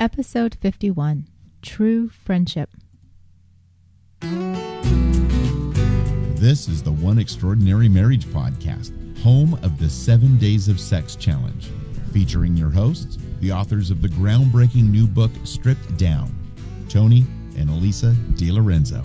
Episode 51 True Friendship. This is the One Extraordinary Marriage Podcast, home of the Seven Days of Sex Challenge, featuring your hosts, the authors of the groundbreaking new book Stripped Down, Tony and Alisa DiLorenzo.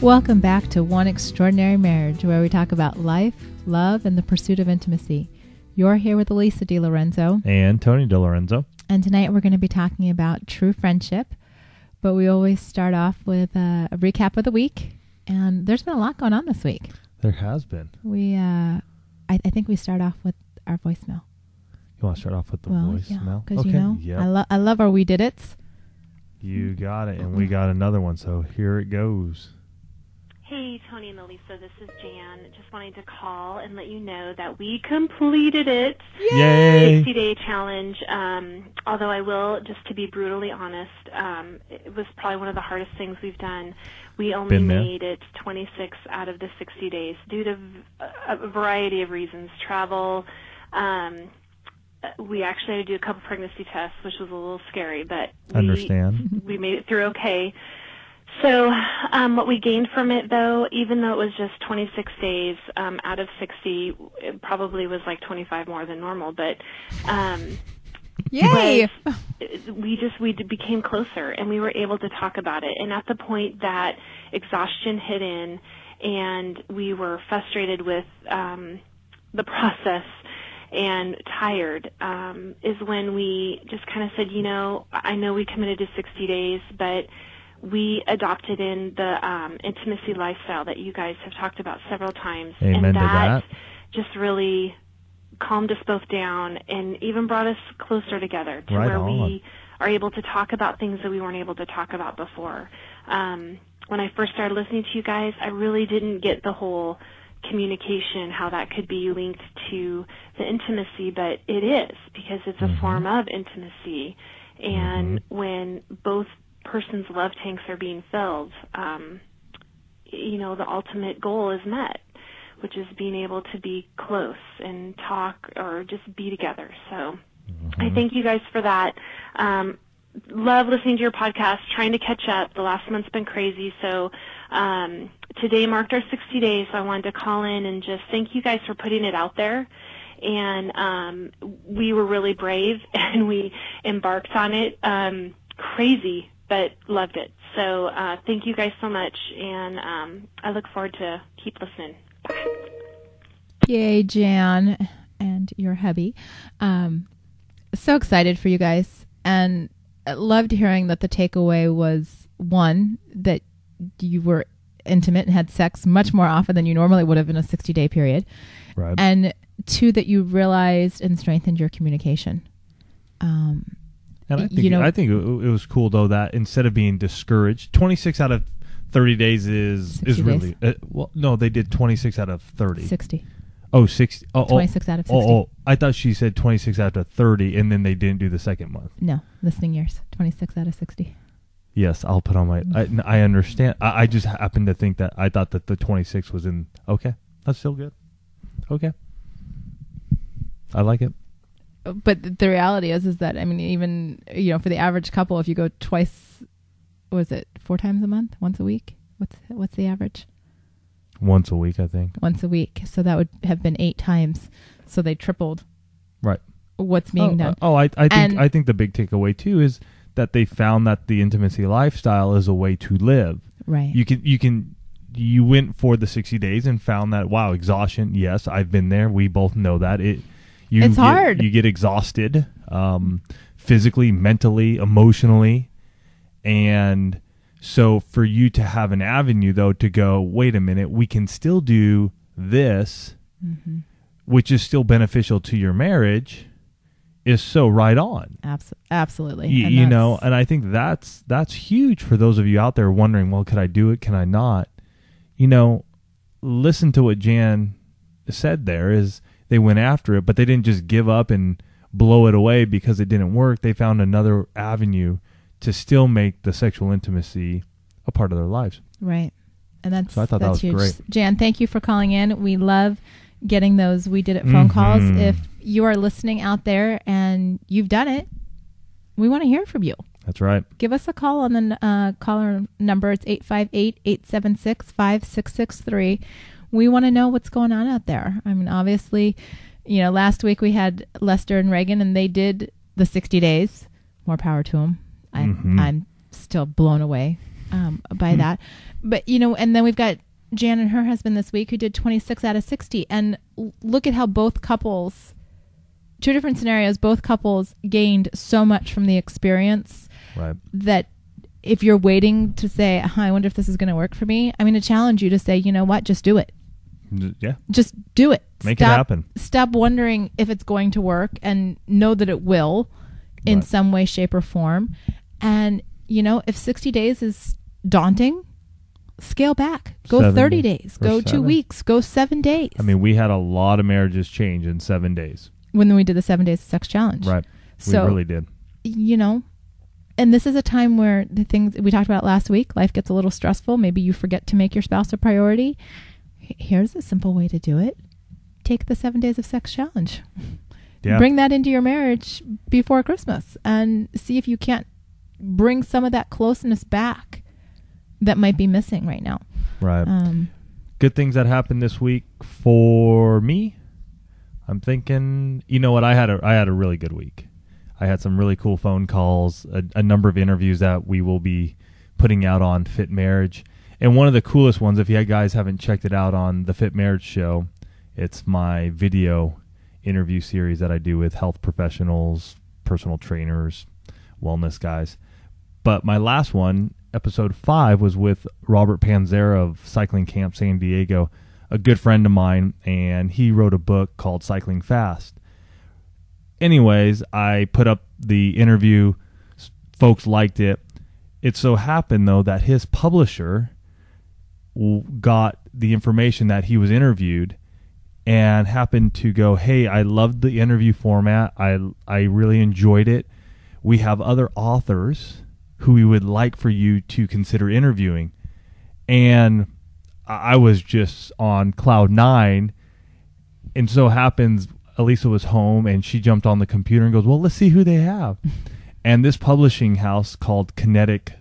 Welcome back to One Extraordinary Marriage, where we talk about life, love, and the pursuit of intimacy. You're here with Alisa DiLorenzo, and Tony DiLorenzo. and tonight we're going to be talking about true friendship. But we always start off with uh, a recap of the week, and there's been a lot going on this week. There has been. We, uh, I, I think we start off with our voicemail. You want to start off with the well, voicemail? because okay. you know, Yep. I, lo- I love our we did it. you got it, and we got another one. So here it goes. Hey, Tony and Alisa, this is Jan. Just wanted to call and let you know that we completed it. Yay! 60 day challenge. Um, although I will, just to be brutally honest, um, it was probably one of the hardest things we've done. We only Been there. made it 26 out of the 60 days due to a variety of reasons. Travel. Um, we actually had to do a couple pregnancy tests, which was a little scary, but we, Understand. we made it through okay. So, um, what we gained from it, though, even though it was just 26 days um, out of 60, it probably was like 25 more than normal. But um, Yay! was- we just we became closer, and we were able to talk about it. And at the point that exhaustion hit in, and we were frustrated with um, the process and tired, um, is when we just kind of said, you know, I know we committed to 60 days, but we adopted in the um, intimacy lifestyle that you guys have talked about several times, Amen and to that. just really calmed us both down and even brought us closer together to Right where on. we are able to talk about things that we weren't able to talk about before. Um, when I first started listening to you guys, I really didn't get the whole communication, how that could be linked to the intimacy, but it is because it's a form of intimacy. And when both persons' love tanks are being filled, um, you know, the ultimate goal is met, which is being able to be close and talk or just be together. So I thank you guys for that. Um, love listening to your podcast, trying to catch up. The last month's been crazy. So um, today marked our 60 days. So I wanted to call in and just thank you guys for putting it out there. And um, we were really brave and we embarked on it. Um, crazy, but loved it. So uh, thank you guys so much. And um, I look forward to keep listening. Yay, Jan and your hubby. Um, so excited for you guys and loved hearing that the takeaway was one, that you were intimate and had sex much more often than you normally would have in a 60 day period. Right. And two, that you realized and strengthened your communication. Um, And I you think know- I think it, was cool though that instead of being discouraged, 26 out of 30 days is is really uh, well. No, they did 26 out of 30. 60. Oh, 60. Oh, oh, out of 60. Oh, oh, I thought she said 26 out of 30, and then they didn't do the second month. No, listening years. 26 out of 60. Yes, I'll put on my. I, I understand. I, I just happened to think that I thought that the 26 was in. Okay, that's still good. Okay, I like it. But the reality is is that i mean even you know for the average couple if you go twice what was it four times a month once a week what's what's the average Once a week, I think. once a week so that would have been eight times so they tripled Right. what's being oh, done uh, oh, I, I think And- I think the big takeaway too is that they found that the intimacy lifestyle is a way to live. right You can you can you went for the 60 days and found that wow exhaustion. Yes, I've been there. We both know that it. You It's get, hard. You get exhausted, um, physically, mentally, emotionally, and so for you to have an avenue though to go, wait a minute, we can still do this, mm-hmm. which is still beneficial to your marriage, is so right on. Abs- absolutely Y- you know, and I think that's that's huge for those of you out there wondering, well, could I do it? Can I not? You know, listen to what Jan said. There is they went after it, but they didn't just give up and blow it away because it didn't work. They found another avenue to still make the sexual intimacy a part of their lives. right and that's So I thought that was huge great. jan thank you for calling in we love getting those we did it phone calls. Mhm. If you are listening out there and you've done it, we want to hear from you. That's right. Give us a call on the uh, caller number. It's 858 876 5663. We want to know what's going on out there. I mean, obviously, you know, last week we had Lester and Reagan, and they did the 60 days. More power to them. I, Mhm. I'm still blown away um, by Hmm. that. But, you know, and then we've got Jan and her husband this week who did 26 out of 60. And look at how both couples, two different scenarios, both couples gained so much from the experience Right. that if you're waiting to say, huh, I wonder if this is going to work for me, I'm going to challenge you to say, you know what, just do it. Yeah. Just do it. Make it happen. Stop wondering if it's going to work and know that it will in Right. some way, shape, or form. And, you know, if 60 days is daunting, scale back. Go Seven 30 days. Go two weeks. Go seven days. I mean, we had a lot of marriages change in seven days. when we did the seven days of sex challenge. Right. So, we really did. you know, and this is a time where the things we talked about last week, life gets a little stressful. Maybe you forget to make your spouse a priority. Here's a simple way to do it take the seven days of sex challenge. Yeah. Bring that into your marriage before Christmas and see if you can't bring some of that closeness back that might be missing right now. right. Um, Good things that happened this week for me. I'm thinking, you know what? I had a I had a really good week. I had some really cool phone calls, a, a number of interviews that we will be putting out on Fit Marriage, and one of the coolest ones. If you guys haven't checked it out on the Fit Marriage Show, it's my video interview series that I do with health professionals, personal trainers, wellness guys. But my last one, episode five, was with Robert Panzera of Cycling Camp San Diego, a good friend of mine, and he wrote a book called Cycling Fast. Anyways, I put up the interview. Folks liked it. It so happened, though, that his publisher got the information that he was interviewed and happened to go, "Hey, I loved the interview format. I I really enjoyed it. We have other authors who we would like for you to consider interviewing." And I was just on cloud 9 and so happens Elisa was home and she jumped on the computer and goes, "Well, let's see who they have." and this publishing house called Kinetic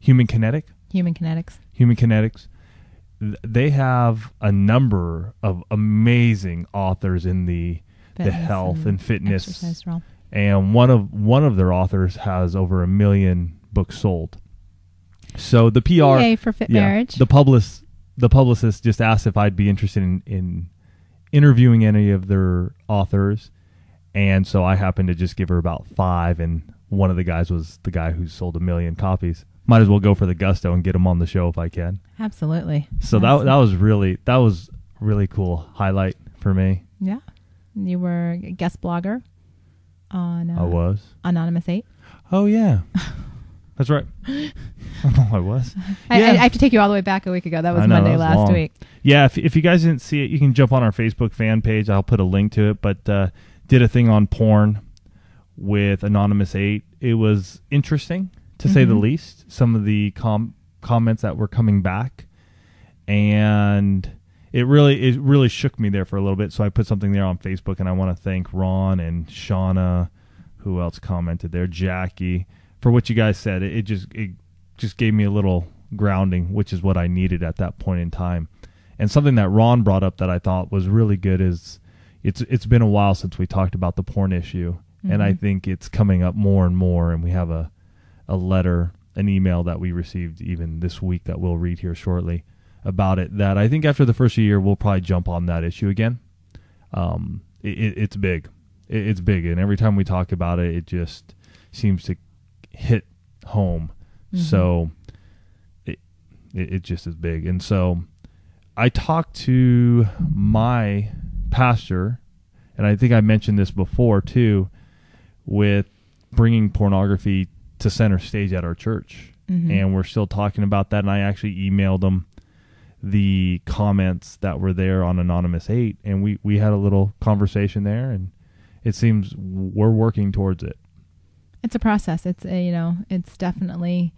Human Kinetic human kinetics. Human Kinetics. Th- They have a number of amazing authors in the the Fitness health and fitness, exercise realm. and one of one of their authors has over a million books sold. So the PR, Yay for fit yeah, marriage. the publicist, the publicist just asked if I'd be interested in, in interviewing any of their authors, and so I happened to just give her about five, and one of the guys was the guy who sold a million copies. Might as well go for the gusto and get him on the show if I can. Absolutely. So that that was really that was really cool highlight for me. Yeah. You were a guest blogger on uh, I was. Anonymous 8. Oh yeah, that's right. oh, I was. I, I, Yeah. I have to take you all the way back a week ago. That was know, Monday that was last long. week. Yeah, if if you guys didn't see it, you can jump on our Facebook fan page. I'll put a link to it. But uh, did a thing on porn with Anonymous Eight. It was interesting to say the Mhm. least. Some of the com- comments that were coming back, and it really it really shook me there for a little bit. So I put something there on Facebook, and I want to thank Ron and Shauna, who else commented there, Jackie, for what you guys said. It, it just it just gave me a little grounding, which is what I needed at that point in time. And something that Ron brought up that I thought was really good is it's it's been a while since we talked about the porn issue, and I Mhm. think it's coming up more and more. And we have a a letter, an email that we received even this week that we'll read here shortly about it. That I think after the first year we'll probably jump on that issue again. Um, it, it, it's big, it, it's big, and every time we talk about it, it just seems to hit home. Mhm. So it, it it just is big, and so I talked to my pastor, and I think I mentioned this before too, with bringing pornography to center stage at our church, Mhm. and we're still talking about that. And I actually emailed them the comments that were there on Anonymous Eight, and we we had a little conversation there, and it seems we're working towards it. It's a process. It's a, you know, it's definitely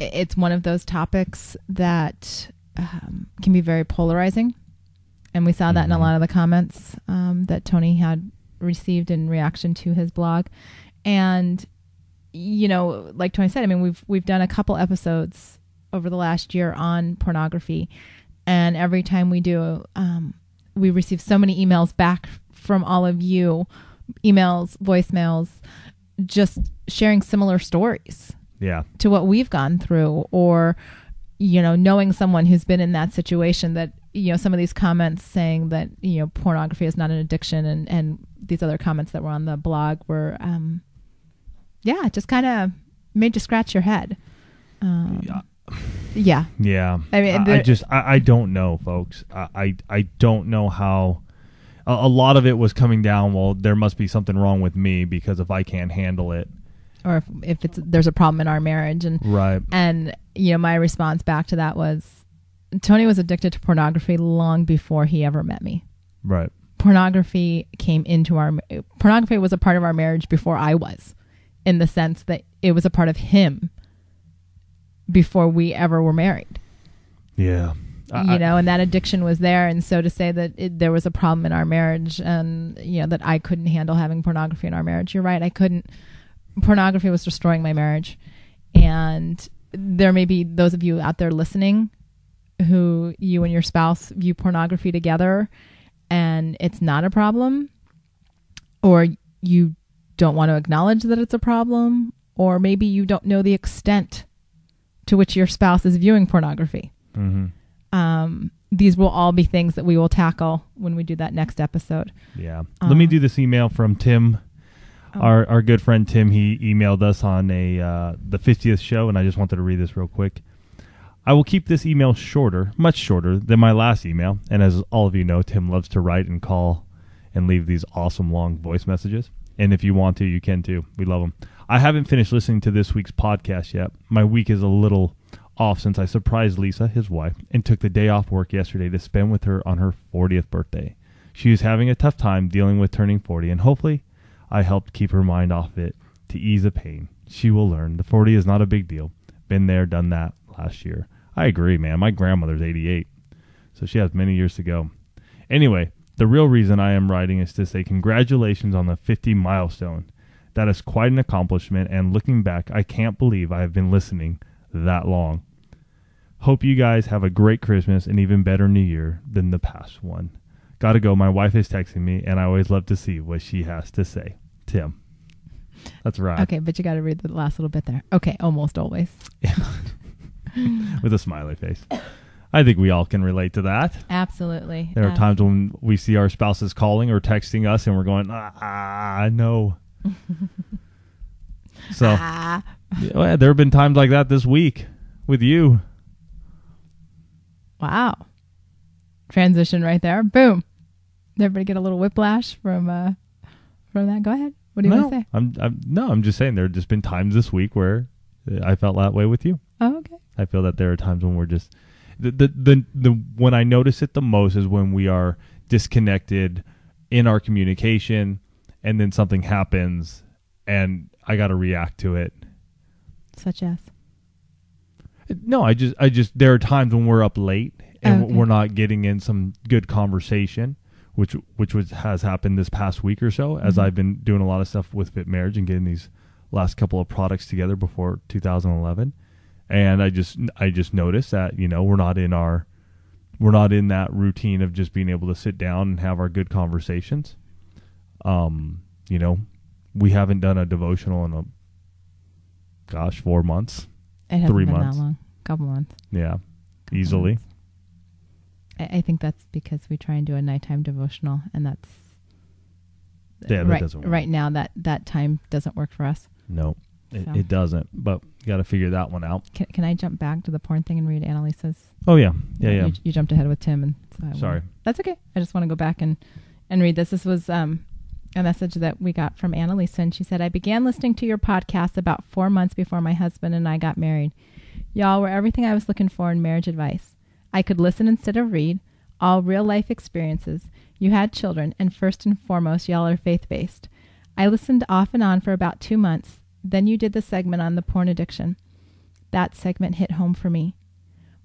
it's one of those topics that um, can be very polarizing. and we saw that in a Mhm. lot of the comments um, that Tony had received in reaction to his blog, and you know, like Tony said, I mean, we've we've done a couple episodes over the last year on pornography, and every time we do, um, we receive so many emails back from all of you, emails, voicemails, just sharing similar stories Yeah. to what we've gone through or you know knowing someone who's been in that situation that you know some of these comments saying that you know pornography is not an addiction and and these other comments that were on the blog were um yeah just kind of made you scratch your head um, Yeah. yeah Yeah. I mean, I, I just I, I don't know, folks. I, I I don't know how. A, a lot of it was coming down. Well, there must be something wrong with me because if I can't handle it, or if, if it's there's a problem in our marriage and right? and you know my response back to that was tony was addicted to pornography long before he ever met me Right. pornography came into our pornography was a part of our marriage before I was in the sense that it was a part of him before we ever were married. Yeah. I- you know and that addiction was there. And so to say that it, there was a problem in our marriage and you know that I couldn't handle having pornography in our marriage you're right. I couldn't pornography was destroying my marriage. And there may be those of you out there listening who you and your spouse view pornography together and it's not a problem or you don't want to acknowledge that it's a problem or maybe you don't know the extent to which your spouse is viewing pornography Mhm. um, these will all be things that we will tackle when we do that next episode. Yeah. Let me Um, do this email from Tim. Oh. Our our good friend Tim, he emailed us on a uh, the 50th show, and I just wanted to read this real quick. I will keep this email shorter, much shorter than my last email. And as all of you know, Tim loves to write and call and leave these awesome long voice messages. And if you want to, you can too. We love them. I haven't finished listening to this week's podcast yet. My week is a little off since I surprised Lisa, his wife, and took the day off work yesterday to spend with her on her 40th birthday. She is having a tough time dealing with turning 40, and hopefully, I helped keep her mind off it to ease the pain. She will learn. The 40 is not a big deal. Been there, done that last year. I agree, man. My grandmother's 88, so she has many years to go. Anyway, the real reason I am writing is to say congratulations on the 50 milestone. That is quite an accomplishment, and looking back, I can't believe I have been listening that long. Hope you guys have a great Christmas and even better New Year than the past one. Gotta go. My wife is texting me, and I always love to see what she has to say. Tim. That's right. Okay, but you got to read the last little bit there. Okay, almost always. With a smiley face. I think we all can relate to that. Absolutely. There are Uh, times when we see our spouses calling or texting us, and we're going, ah, no. so ah, yeah, there have been times like that this week with you. wow. Transition right there. Boom. Did everybody get a little whiplash from uh from that? Go ahead. What do you no, want to say? I'm, I'm no, I'm just saying there have just been times this week where I felt that way with you. Oh, okay. I feel that there are times when we're just the the the, the when I notice it the most is when we are disconnected in our communication, and then something happens, and I got to react to it. Such as. No, I just I just there are times when we're up late and Okay. we're not getting in some good conversation, which which was has happened this past week or so as Mhm. I've been doing a lot of stuff with Fit Marriage and getting these last couple of products together before 2011, and I just I just noticed that you know we're not in our we're not in that routine of just being able to sit down and have our good conversations. Um, you know, we haven't done a devotional in a gosh four months. It hasn't Three been months. that long. Couple months. Yeah, Couple easily. months. I, I think that's because we try and do a nighttime devotional, and that's Yeah, right, right now. That that time doesn't work for us. No, it, So. it doesn't. But you got to figure that one out. Can, can I jump back to the porn thing and read Annalisa's? Oh yeah, yeah, yeah. You, you jumped ahead with Tim, and so wanna- Sorry. that's okay. I just want to go back and and read this. This was um, a message that we got from Annalisa, and she said, "I began listening to your podcast about four months before my husband and I got married. Y'all were everything I was looking for in marriage advice. I could listen instead of read. All real life experiences. You had children, and first and foremost, y'all are faith based. I listened off and on for about two months. Then you did the segment on the porn addiction. That segment hit home for me.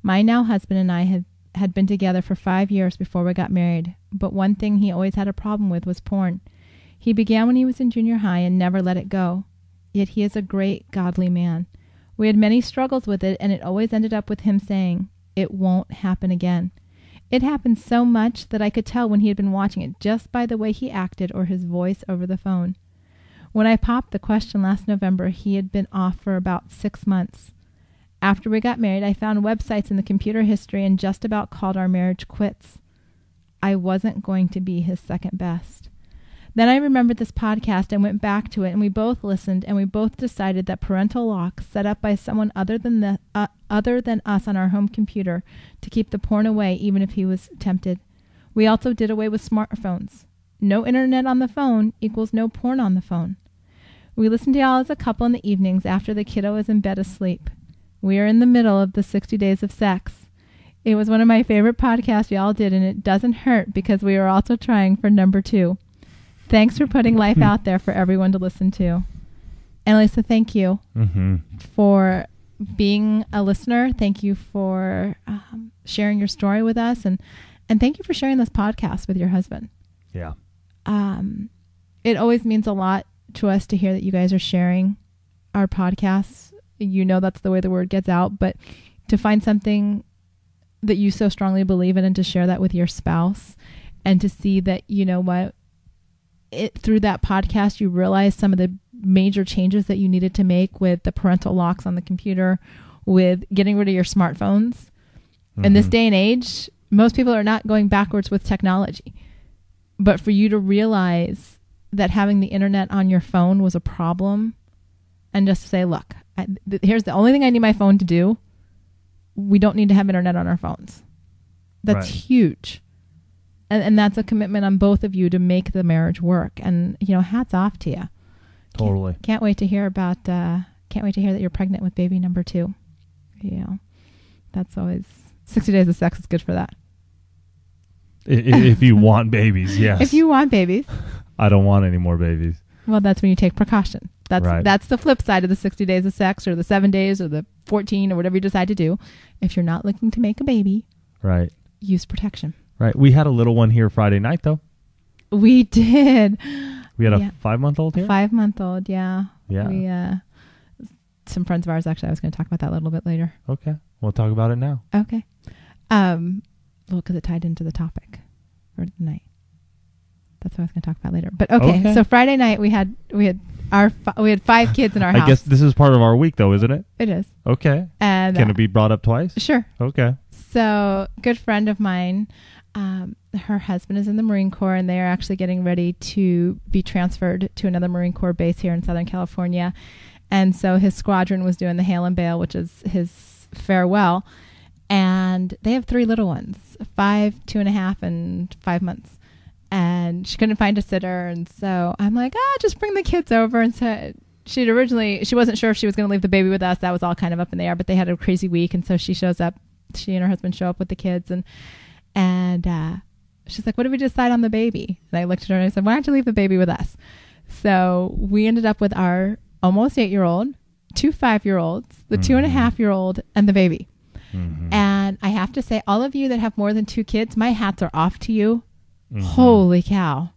My now husband and I have had been together for five years before we got married, but one thing he always had a problem with was porn. He began when he was in junior high and never let it go. Yet he is a great, godly man. We had many struggles with it, and it always ended up with him saying, It won't happen again. It happened so much that I could tell when he had been watching it just by the way he acted or his voice over the phone. When I popped the question last November, he had been off for about six months. After we got married, I found websites in the computer history and just about called our marriage quits. I wasn't going to be his second best. Then I remembered this podcast and went back to it, and we both listened, and we both decided that parental locks set up by someone other than the uh, other than us on our home computer to keep the porn away, even if he was tempted. We also did away with smartphones. No internet on the phone equals no porn on the phone. We listen to y'all as a couple in the evenings after the kiddo is in bed asleep. We are in the middle of the 60 days of sex. It was one of my favorite podcasts y'all did, and it doesn't hurt because we are also trying for number two. Thanks for putting life out there for everyone to listen to. And Lisa, thank you Mm-hmm. for being a listener. Thank you for um, sharing your story with us, and and thank you for sharing this podcast with your husband. Yeah. Um, it always means a lot to us to hear that you guys are sharing our podcasts. You know that's the way the word gets out, but to find something that you so strongly believe in and to share that with your spouse and to see that you know what it through that podcast you realize some of the major changes that you needed to make with the parental locks on the computer with getting rid of your smartphones in this Mhm. day and age most people are not going backwards with technology but for you to realize that having the internet on your phone was a problem and just say look I, th- here's the only thing i need my phone to do. We don't need to have internet on our phones. That's Right. huge. And, and that's a commitment on both of you to make the marriage work. And you know hats off to you Totally. can't wait to hear about uh can't wait to hear that you're pregnant with baby number two. You know that's always 60 days of sex is good for that. If you want babies, yes. if you want babies I don't want any more babies. Well, that's when you take precaution. That's Right. that's the flip side of the 60 days of sex or the 7 days or the 14 or whatever you decide to do. If you're not looking to make a baby, Right. use protection. Right. We had a little one here Friday night though. We did. We had a five month old here. 5 month old, yeah. Yeah. We uh some friends of ours actually I was going to talk about that a little bit later. Okay. We'll talk about it now. Okay. Um well cuz it tied into the topic for the night. That's what I was going to talk about later. But okay, Okay. so Friday night we had we had our fi- we had five kids in our house. I house. guess this is part of our week though, isn't it? it is. Okay. And Can uh, it be brought up twice? Sure. Okay. So, good friend of mine, um, her husband is in the Marine Corps, and they are actually getting ready to be transferred to another Marine Corps base here in Southern California. And so his squadron was doing the hail and bail, which is his farewell. And they have three little ones five, two and a half, and five months. And she couldn't find a sitter. And so I'm like, ah, just bring the kids over. And so she'd originally, she wasn't sure if she was going to leave the baby with us. That was all kind of up in the air, but they had a crazy week. And so she shows up, she and her husband show up with the kids. And, and, uh, she's like, what did we decide on the baby? And I looked at her and I said, why don't you leave the baby with us? So we ended up with our almost eight year old, two five year olds, the two and a Mhm. half year old, and the baby. Mhm. And I have to say, all of you that have more than two kids, my hats are off to you. Mhm. Holy cow.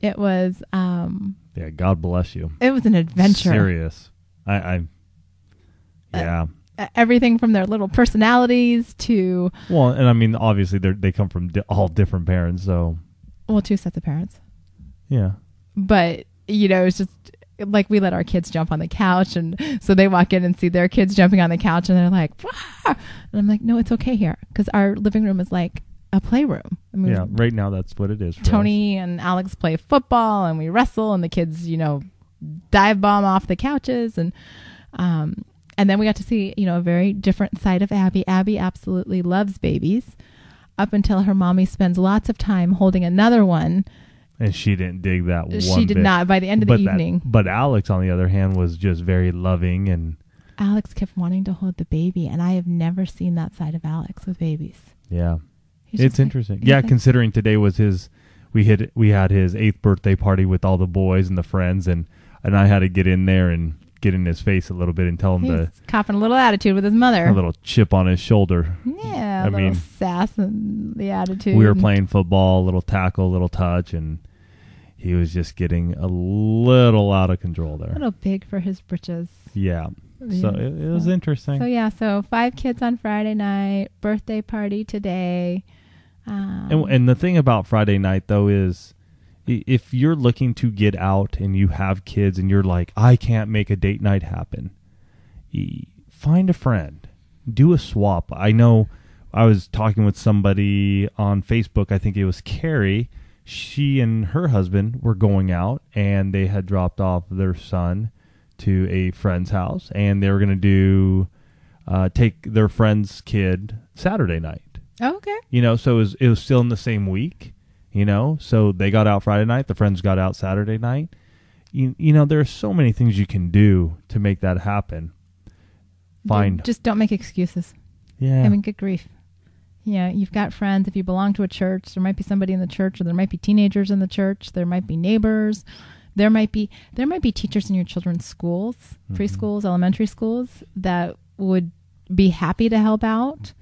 It was um Yeah. God bless you. it was an adventure. Serious. I. I yeah. Uh, Everything from their little personalities to well, and I mean, obviously, they they come from di- all different parents, so well, two sets of parents. yeah. But you know, it's just like we let our kids jump on the couch, and so they walk in and see their kids jumping on the couch, and they're like, "Wah!" and I'm like, no, it's okay here because our living room is like a playroom. I mean, Yeah. Right now, that's what it is. For us. Tony and Alex play football and we wrestle and the kids, you know, dive bomb off the couches and um and then we got to see, you know, a very different side of Abby. Abby absolutely loves babies up until her mommy spends lots of time holding another one. and she didn't dig that one. she did bit. not by the end of but the that- evening. but Alex, on the other hand, was just very loving and Alex kept wanting to hold the baby and I have never seen that side of Alex with babies. yeah, He's it's like- interesting. Yeah, considering today was his, we had we had his eighth birthday party with all the boys and the friends, and and I had to get in there and get in his face a little bit and tell him He's to copping a little attitude with his mother. a little chip on his shoulder. yeah, I a mean, sass and the attitude. We were playing football, a little tackle, a little touch, and he was just getting a little out of control there. a little big for his britches. Yeah. So Yeah, it, it was so- interesting. So yeah, so five kids on Friday night, birthday party today. Um, And, and the thing about Friday night though is, if you're looking to get out and you have kids and you're like, I can't make a date night happen, find a friend, do a swap. I know I was talking with somebody on Facebook. I think it was Carrie. She and her husband were going out and they had dropped off their son to a friend's house and they were going to do uh, take their friend's kid Saturday night oh, okay. you know so it was, it was still in the same week you know so they got out friday night the friends got out saturday night you, you know there are so many things you can do to make that happen find Just don't make excuses. yeah I mean, good grief. Yeah, you've got friends. If you belong to a church, there might be somebody in the church, or there might be teenagers in the church. There might be neighbors. There might be there might be teachers in your children's schools, Mhm. preschools, elementary schools that would be happy to help out.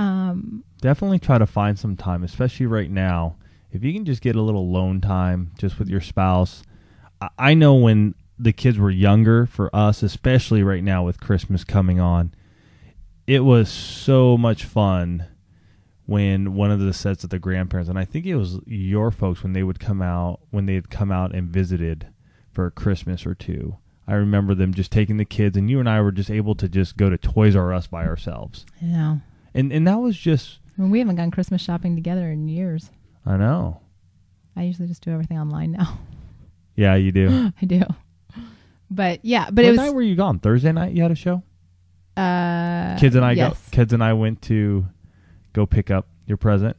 Um, definitely try to find some time especially right now. If you can just get a little alone time just with your spouse. I, I know when the kids were younger for us especially right now with christmas coming on it was so much fun when one of the sets of the grandparents and i think it was your folks when they would come out when they had come out and visited for a christmas or two. I remember them just taking the kids and you and i were just able to just go to toys r us by ourselves. Know, and and that was just I mean, we haven't gone Christmas shopping together in years. I know. I usually just do everything online now. Yeah, you do. I do, but yeah, but what it night was were you gone? Thursday night you had a show? uh, Kids and I yes. go kids and I went to go pick up your present.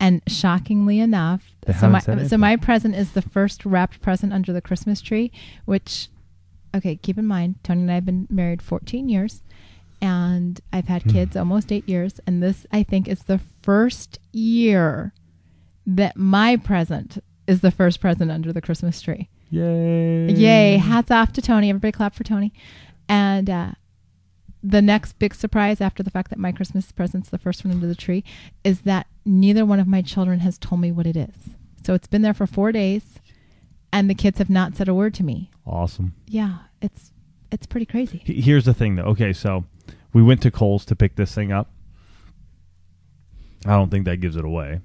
And shockingly enough, They so my so anything. my present is the first wrapped present under the Christmas tree, which okay, keep in mind, Tony and I have been married 14 years and I've had Hmm. kids almost 8 years and this I think is the first year that my present is the first present under the Christmas tree. Yay. Yay, hats off to Tony. Everybody clap for Tony. And uh, the next big surprise after the fact that my Christmas present's the first one under the tree is that neither one of my children has told me what it is. So it's been there for four days and the kids have not said a word to me. Awesome. Yeah, it's it's pretty crazy. He- Here's the thing though. Okay, so we went to Kohl's to pick this thing up. I don't think that gives it away.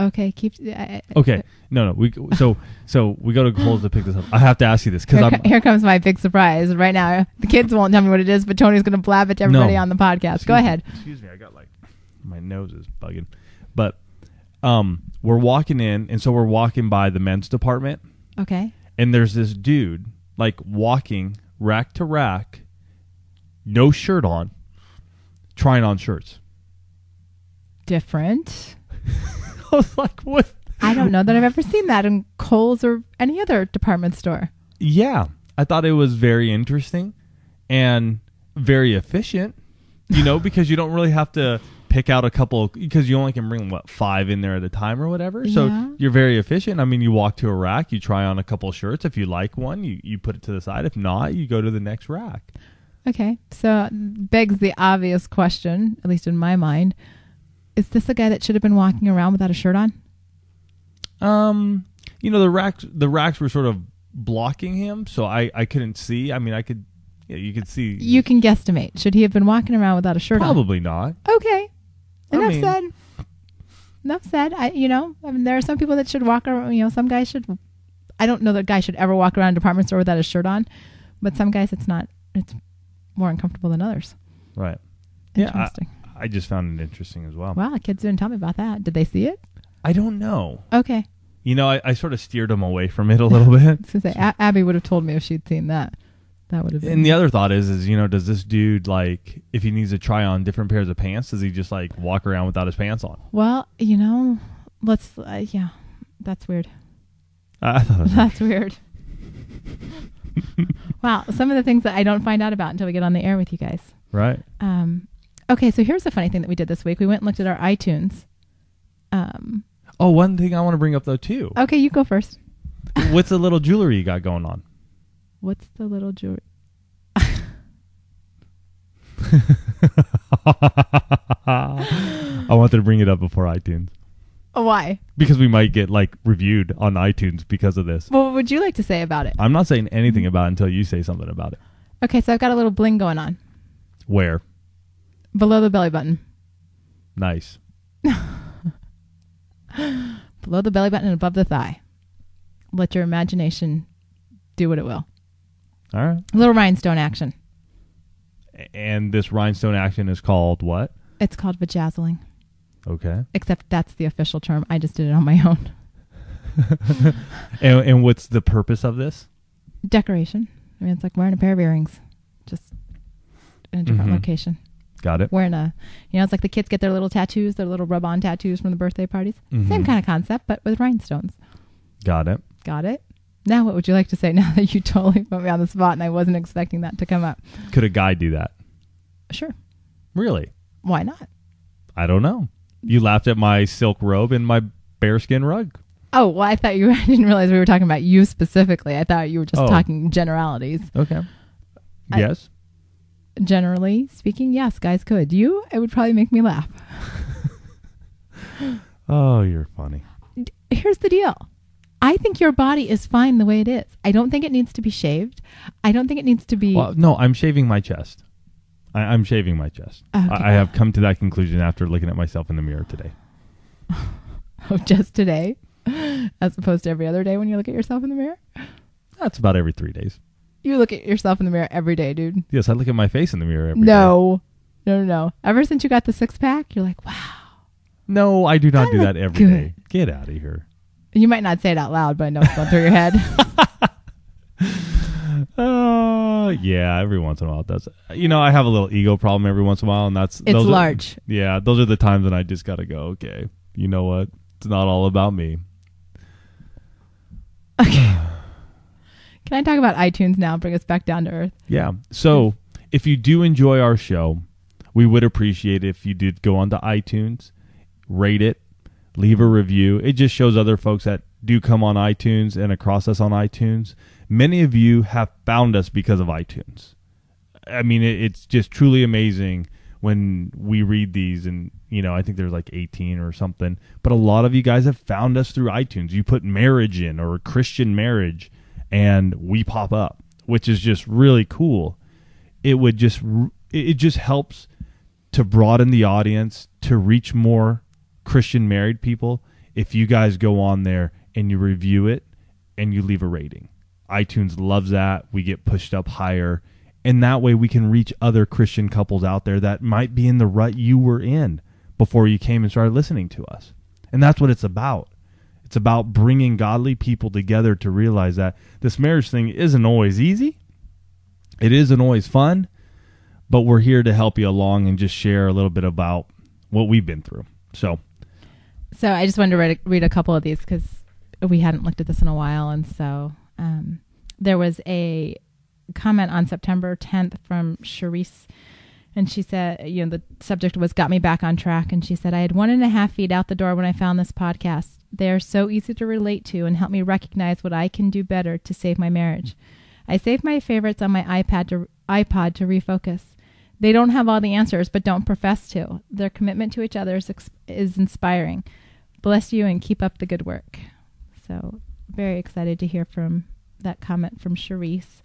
Okay, keep. I- Okay. No, no. We so so we go to Kohl's to pick this up. I have to ask you this cuz Here, here comes my big surprise right now. The kids won't tell me what it is, but Tony's going to blab it to everybody No. on the podcast. Excuse Go me- ahead. Excuse me, I got like my nose is bugging. But um we're walking in and so we're walking by the men's department Okay. and there's this dude like walking rack to rack, no shirt on, trying on shirts. Different. I was like, what? I don't know that I've ever seen that in Kohl's or any other department store. Yeah, I thought it was very interesting and very efficient. You know, because you don't really have to pick out a couple because you only can bring what five in there at a time or whatever. So Yeah. you're very efficient. I mean, you walk to a rack, you try on a couple shirts. If you like one, you you put it to the side. If not, you go to the next rack. Okay, so begs the obvious question, at least in my mind: Is this a guy that should have been walking around without a shirt on? Um, you know the racks the racks were sort of blocking him, so I I couldn't see. I mean, I could yeah, you could see You can guesstimate. Should he have been walking around without a shirt on? probably not. Okay, I enough mean- said. Enough said. I, you know, I mean, there are some people that should walk around. You know, some guys should. I don't know that a guy should ever walk around a department store without a shirt on, but some guys, it's not. It's more uncomfortable than others. Right. Yeah, I- Interesting. I just found it interesting as well. wow, kids didn't tell me about that. Did they see it? I don't know. Okay. You know, I, I sort of steered them away from it a little bit. Gonna say A- Abby would have told me if she'd seen that. That would have been. And the other thought is, is you know, does this dude like if he needs to try on different pairs of pants, does he just like walk around without his pants on? Well, you know, let's. Uh, yeah, that's weird. I I thought That's weird. wow, some of the things that I don't find out about until we get on the air with you guys. Right. Um, okay, so here's the funny thing that we did this week. We went and looked at our iTunes. Um, oh, one thing I want to bring up though too. Okay, you go first. What's the little jewelry you got going on? What's the little jewelry? I wanted to bring it up before iTunes. Why? because we might get like reviewed on iTunes because of this. Well, what would you like to say about it? I'm not saying anything about it until you say something about it. Okay, so I've got a little bling going on Where? below the belly button. Nice. Below the belly button and above the thigh. Let your imagination do what it will. All right. A little rhinestone action. And this rhinestone action is called what? It's called vajazzling. Okay. Except that's the official term. I just did it on my own. And, and what's the purpose of this? Decoration. I mean, it's like wearing a pair of earrings, just in a different Mhm. location. Got it. Wearing a, you know, it's like the kids get their little tattoos, their little rub on tattoos from the birthday parties. Same Mhm. kind of concept, but with rhinestones. Got it. Got it? Now, what would you like to say now that you totally put me on the spot and I wasn't expecting that to come up? Could a guy do that? Sure. Really? Why not? I don't know. You laughed at my silk robe and my bearskin rug. Oh, well, I thought you, I didn't realize we were talking about you specifically. I thought you were just Oh. talking generalities. Okay. I- yes. Generally speaking, yes, guys could. You, it would probably make me laugh. Oh, you're funny. Here's the deal. I think your body is fine the way it is. I don't think it needs to be shaved. I don't think it needs to be. Well, no, I'm shaving my chest. I, I'm shaving my chest. Okay. I, I have come to that conclusion after looking at myself in the mirror today. Oh, just today, as opposed to every other day when you look at yourself in the mirror. That's about every three days. You look at yourself in the mirror every day, dude. Yes, I look at my face in the mirror every day. no, no, no, no. Ever since you got the six pack, you're like, wow. No, I do not I do that every day. good. Get out of here. You might not say it out loud, but I know it's going through your head. Oh, yeah, every once in a while it does. You know, I have a little ego problem every once in a while, and that's It's those are- large. yeah, those are the times when I just got to go, okay, you know what? It's not all about me. Okay. Can I talk about iTunes now? Bring us back down to earth. Yeah. So if you do enjoy our show, we would appreciate it if you did go onto iTunes, rate it, leave a review. It just shows other folks that do come on iTunes and across us on iTunes. Many of you have found us because of iTunes. I mean, it, it's just truly amazing when we read these, and you know, I think there's like 18 or something. But a lot of you guys have found us through iTunes. You put marriage in or Christian marriage, and we pop up, which is just really cool. It would just it it just helps to broaden the audience to reach more Christian married people if you guys go on there and you review it and you leave a rating. iTunes loves that. We get pushed up higher. And that way we can reach other Christian couples out there that might be in the rut you were in before you came and started listening to us. And that's what it's about. It's about bringing godly people together to realize that this marriage thing isn't always easy. It isn't always fun, but we're here to help you along and just share a little bit about what we've been through. So, So I just wanted to read, a, read a couple of these because we hadn't looked at this in a while, and so um, there was a comment on September 10th from Charisse, and she said, you know, the subject was "Got me back on track," and she said, "I had one and a half feet out the door when I found this podcast. They are so easy to relate to and help me recognize what I can do better to save my marriage. I save my favorites on my iPad to iPod to refocus." They don't have all the answers, but don't profess to. Their commitment to each other is, is inspiring. Bless you and keep up the good work. So, very excited to hear from that comment from Charisse.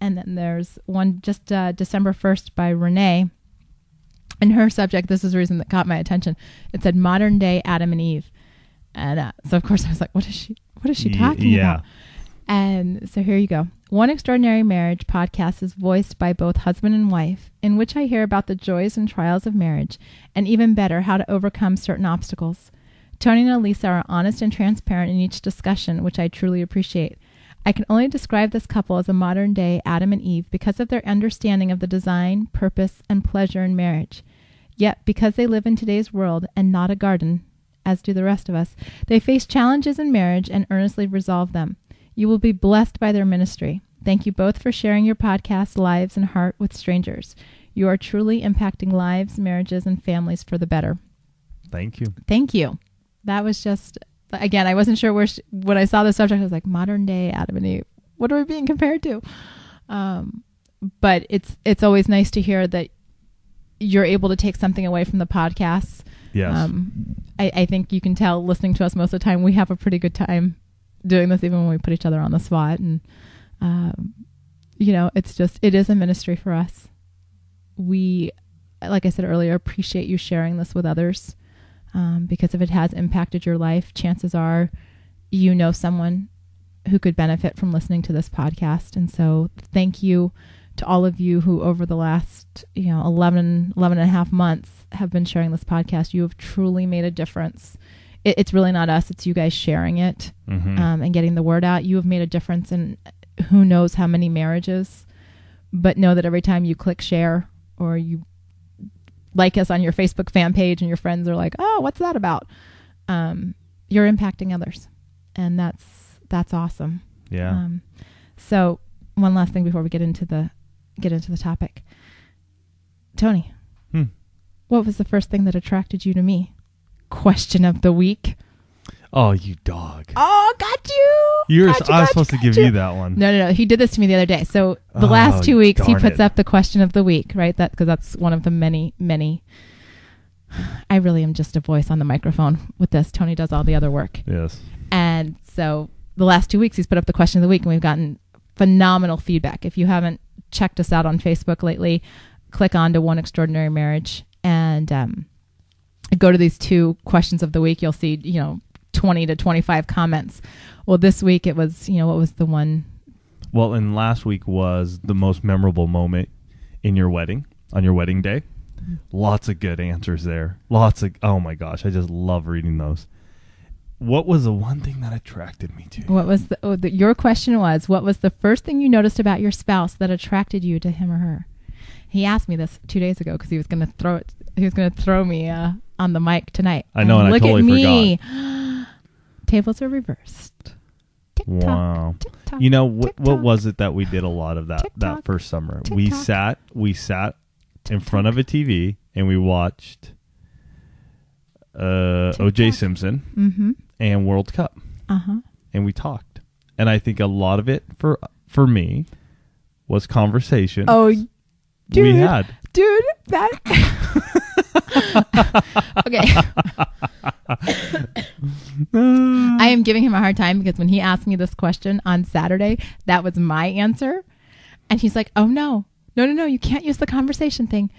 And then there's one just uh, December 1st by Renee. And her subject, this is the reason that caught my attention. It said modern day Adam and Eve. And uh, so, of course, I was like, what is she, what is she talking yeah. about? And so here you go. One Extraordinary Marriage podcast is voiced by both husband and wife, in which I hear about the joys and trials of marriage, and even better, how to overcome certain obstacles. Tony and Alisa are honest and transparent in each discussion, which I truly appreciate. I can only describe this couple as a modern day Adam and Eve because of their understanding of the design, purpose, and pleasure in marriage. Yet, because they live in today's world and not a garden, as do the rest of us, they face challenges in marriage and earnestly resolve them. You will be blessed by their ministry. Thank you both for sharing your podcast, Lives and Heart, with strangers. You are truly impacting lives, marriages, and families for the better. thank you. Thank you. That was just, again, I wasn't sure where, she, when I saw the subject, I was like, modern day Adam and Eve. What are we being compared to? Um, but it's it's always nice to hear that you're able to take something away from the podcasts. Yes. Um, I, I think you can tell listening to us most of the time. We have a pretty good time doing this, even when we put each other on the spot. And, um, you know, it's just, it is a ministry for us. We, like I said earlier, appreciate you sharing this with others um, because if it has impacted your life, chances are you know someone who could benefit from listening to this podcast. And so, thank you to all of you who over the last you know 11 11 and a half months have been sharing this podcast you have truly made a difference it, it's really not us it's you guys sharing it Mhm. um, and getting the word out you have made a difference in who knows how many marriages but know that every time you click share or you like us on your facebook fan page and your friends are like oh what's that about um, you're impacting others and that's that's awesome yeah. um, so one last thing before we get into the get into the topic. Tony, Hmm. what was the first thing that attracted you to me? Question of the week. Oh, you dog. Oh, got you. You're. Got you, I was got supposed you, to give got you that one. No, no, no. He did this to me the other day. So the Oh, last two weeks, he puts it. up the question of the week, right? That because that's one of the many, many. I really am just a voice on the microphone with this. Tony does all the other work. Yes. And so the last two weeks, he's put up the question of the week, and we've gotten phenomenal feedback. If you haven't checked us out on Facebook lately, click on to One Extraordinary Marriage and um, go to these two questions of the week. You'll see, you know, 20 to 25 comments. Well, this week it was, you know, what was the one? Well, and last week was the most memorable moment in your wedding on your wedding day. Lots of good answers there. Lots of. Oh my gosh, I just love reading those. What was the one thing that attracted me to? you? What was the, oh, the your question was, what was the first thing you noticed about your spouse that attracted you to him or her? He asked me this two days ago because he was going to throw it. He was going to throw me uh, on the mic tonight. I know, and I look totally at me. Tables are reversed. Wow. You know what? What was it that we did a lot of that that first summer? We sat. We sat in front of a TV and we watched uh, O.J. Simpson Mm-hmm. and World Cup, Uh huh. and we talked. And I think a lot of it for for me was conversation Oh, we dude. had. dude, that. Okay. I am giving him a hard time because when he asked me this question on Saturday, that was my answer. And he's like, oh, no, no, no, no, you can't use the conversation thing.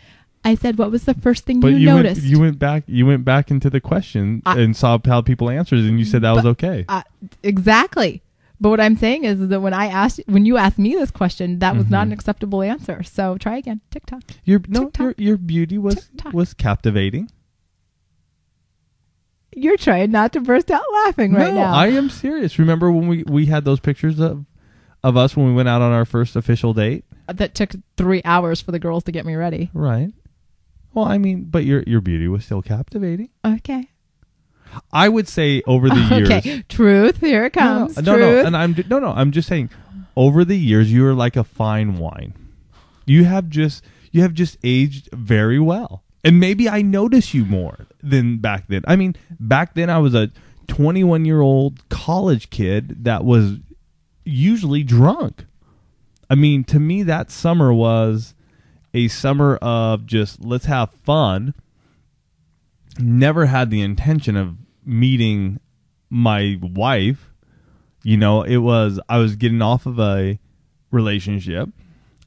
I said, what was the first thing But you, you noticed? went, you went back you went back into the question I- and saw how people answered, and you said that was okay. uh, exactly. But what I'm saying is that when I asked, when you asked me this question, that was not Mhm. an acceptable answer. So try again. TikTok. Your no, your, your beauty was Tick-tock. was captivating. You're trying not to burst out laughing right no, now. I am serious. Remember when we we had those pictures of of us when we went out on our first official date? that took three hours for the girls to get me ready. Right. Well, I mean, but your your beauty was still captivating. Okay. I would say over the years. Okay. Truth. Here it No, no, comes. no, no, Truth. and I'm no, no. I'm just saying, over the years, you are like a fine wine. You have just you have just aged very well, and maybe I notice you more than back then. I mean, back then I was a 21 year old college kid that was usually drunk. I mean, to me, that summer was a summer of just let's have fun. Never had the intention of meeting my wife. You know, it was I was getting off of a relationship.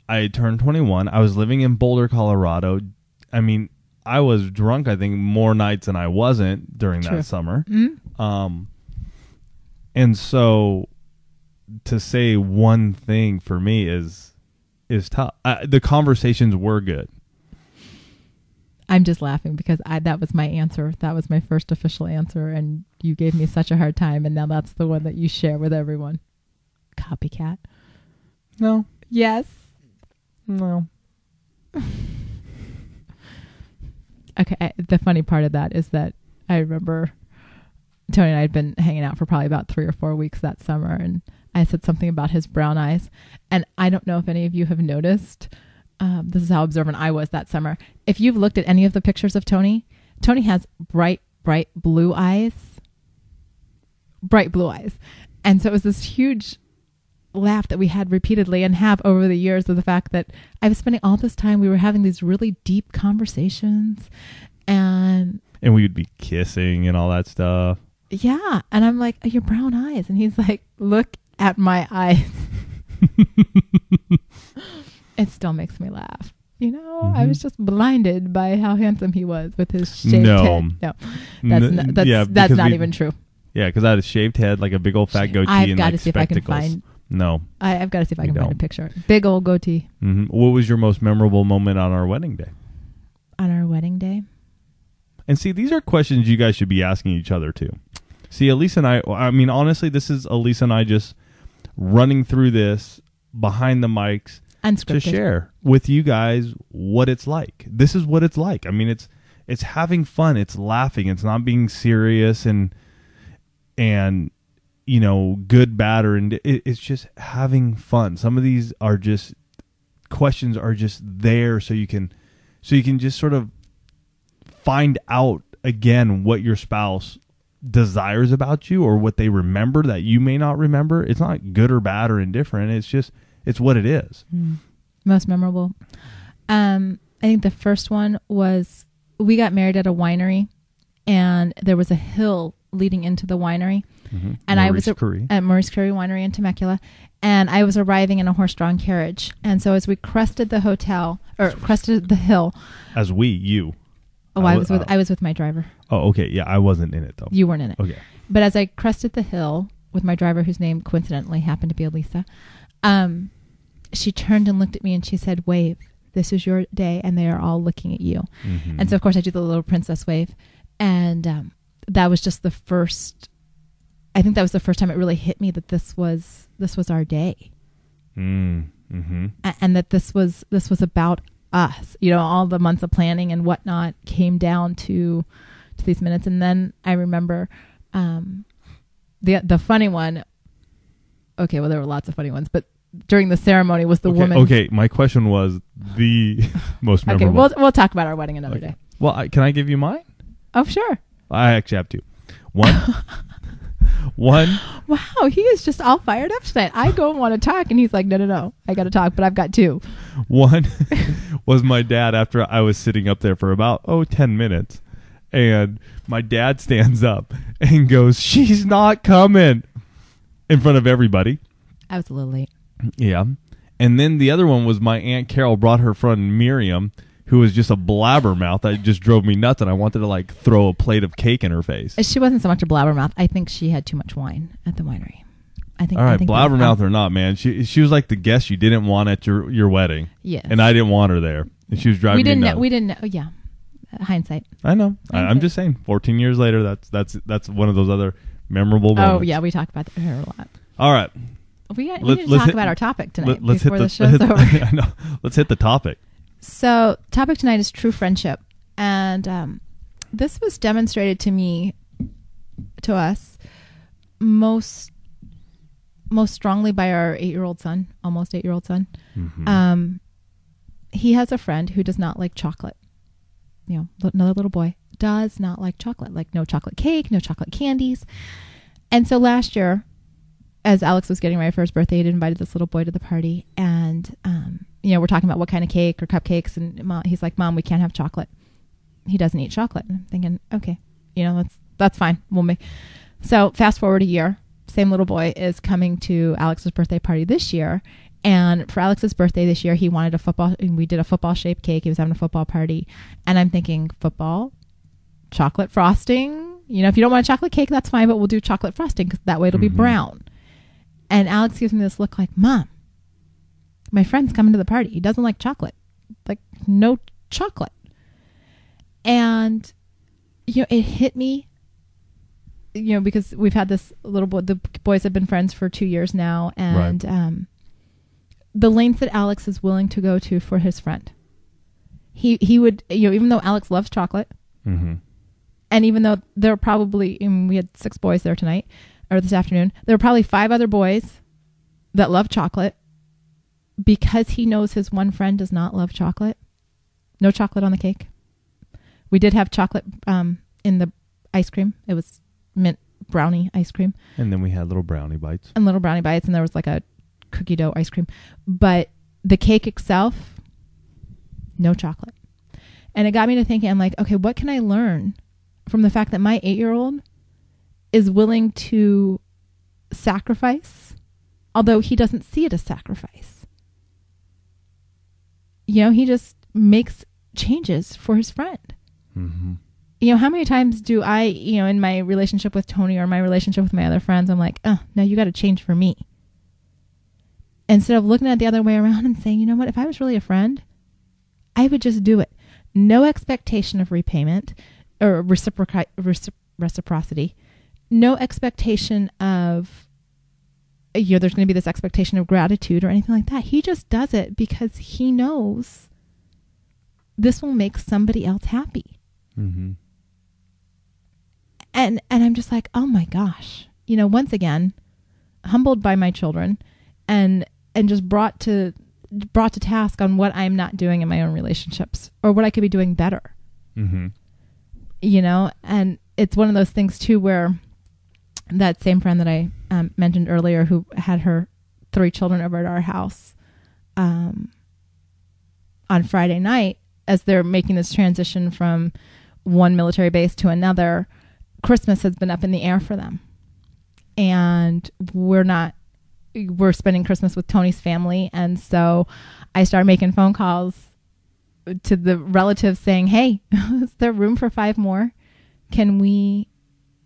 I had turned 21. I was living in Boulder, Colorado. I mean, I was drunk I think more nights than I wasn't during True. that summer. Mm? Um and so to say one thing for me is is tough. Uh, the conversations were good. I'm just laughing because I that was my answer. That was my first official answer, and you gave me such a hard time, and now that's the one that you share with everyone. Copycat. No. Yes. No. Okay. I, the funny part of that is that I remember Tony and I had been hanging out for probably about three or four weeks that summer, and I said something about his brown eyes, and I don't know if any of you have noticed. Um, this is how observant I was that summer. If you've looked at any of the pictures of Tony, Tony has bright, bright blue eyes. Bright blue eyes. And so it was this huge laugh that we had repeatedly and have over the years of the fact that I was spending all this time. We were having these really deep conversations, and And we would be kissing and all that stuff. yeah, and I'm like, your brown eyes, and he's like, look at my eyes. it still makes me laugh. You know, I Mhm. was just blinded by how handsome he was with his shaved No. head. No, that's N- not, that's yeah, that's not we- even true. Yeah, because I had a shaved head, like a big old fat goatee, I've and like to see if I can spectacles. find. No. I, I've got to see if I can find a picture. Big old goatee hmm What was your most memorable moment on our wedding day? on our wedding day. And see, these are questions you guys should be asking each other too. See, Alisa and I, I mean, honestly, this is Alisa and I just running through this behind the mics Unscripted. to share with you guys what it's like. This is what it's like. I mean, it's it's having fun, it's laughing, it's not being serious and and you know, good, bad, or ind- it, it's just having fun. Some of these are just questions are just there so you can so you can just sort of find out again what your spouse desires about you or what they remember that you may not remember. It's not good or bad or indifferent. It's just it's what it is. Most memorable. Um, I think the first one was we got married at a winery, and there was a hill leading into the winery, and I was a- Car'rie. at Maurice Car'rie Winery in Temecula, and I was arriving in a horse-drawn carriage, and so as we crested the hotel or crested the hill, as we you. oh, I I wa- was with uh, I was with my driver. Oh, okay. Yeah, I wasn't in it though. You weren't in it. Okay. But as I crested the hill with my driver, whose name coincidentally happened to be Alisa, um, she turned and looked at me and she said, "Wave. This is your day, and they are all looking at you." Mhm. And so, of course, I do the little princess wave, and um, that was just the first. I think that was the first time it really hit me that this was this was our day, Mm, mm-hmm. a- and that this was this was about us. You know, all the months of planning and whatnot came down to to these minutes, and then I remember um, the the funny one. Okay, well, there were lots of funny ones, but during the ceremony was the okay, woman. Okay, my question was the most memorable. Okay, we'll we'll talk about our wedding another Okay. day. well, I, can I give you mine? Oh, sure. I actually have two. One, one. Wow, he is just all fired up tonight. I go and want to talk, and he's like, "No, no, no, I got to talk." But I've got two. One was my dad after I was sitting up there for about oh 10 minutes and my dad stands up and goes she's not coming in front of everybody. I was a little late. Yeah. And then the other one was my aunt Carol brought her friend Miriam who was just a blabbermouth that just drove me nuts and I wanted to like throw a plate of cake in her face. She wasn't so much a blabbermouth. I think she had too much wine at the winery. I think. All I think blabbermouth or not, man. She she was like the guest you didn't want at your your wedding. Yes. And I didn't want her there. And she was driving we didn't. me Know, we didn't. Know, yeah. Hindsight. I know. I, I'm just saying. 14 years later, that's that's that's one of those other memorable oh, moments. Oh yeah, we talked about her a lot. All right. We, got, Let- need to talk hit- about our topic tonight Let, let's hit before the, the, show's hit- over. I know. Let's hit the topic. So, topic tonight is true friendship, and um, this was demonstrated to me, to us, most most strongly by our eight year old son, almost eight year old son. Mhm. Um, he has a friend who does not like chocolate. You know, another little boy does not like chocolate, like no chocolate cake, no chocolate candies. And so last year, as Alex was getting ready for his birthday, he'd invited this little boy to the party, and um, you know, we're talking about what kind of cake or cupcakes, and mom, he's like, "Mom, we can't have chocolate." He doesn't eat chocolate. And I'm thinking, okay, you know, that's that's fine. We'll make. So fast forward a year, same little boy is coming to Alex's birthday party this year, and for Alex's birthday this year, he wanted a football. And we did a football shaped cake. He was having a football party, and I'm thinking football, chocolate frosting. You know, if you don't want a chocolate cake, that's fine, but we'll do chocolate frosting because that way it'll be Mhm. brown. And Alex gives me this look like, Mom, my friend's coming to the party. He doesn't like chocolate. Like, no chocolate. And, you know, it hit me, you know, because we've had this little boy, the boys have been friends for two years now. And um, the lengths that Alex is willing to go to for his friend. He, he would, you know, even though Alex loves chocolate, Mm-hmm. and even though there were probably we had six boys there tonight or this afternoon there were probably five other boys that love chocolate. Because he knows his one friend does not love chocolate no chocolate on the cake. We did have chocolate um, in the ice cream. It was mint brownie ice cream. And then we had little brownie bites. and little brownie bites and there was like a cookie dough ice cream, but the cake itself, no chocolate. And it got me to thinking, I'm like, okay, what can I learn from the fact that my eight year old is willing to sacrifice, although he doesn't see it as sacrifice? You know, he just makes changes for his friend. Mm-hmm. You know, how many times do I, you know, in my relationship with Tony or my relationship with my other friends, I'm like, oh, no, you got to change for me. Instead of looking at the other way around and saying, you know what, if I was really a friend, I would just do it. No expectation of repayment or reciproci- recipro- reciprocity. No expectation of, you know, there's going to be this expectation of gratitude or anything like that. He just does it because he knows this will make somebody else happy Mm-hmm. and and I'm just like, oh my gosh, you know, once again, humbled by my children, and and just brought to brought to task on what I'm not doing in my own relationships or what I could be doing better, Mm-hmm. you know. And it's one of those things too where that same friend that I um, mentioned earlier, who had her three children over at our house, um, on Friday night, as they're making this transition from one military base to another, Christmas has been up in the air for them. And we're not, we're spending Christmas with Tony's family. And so I started making phone calls to the relatives saying, Hey, is there room for five more? Can we,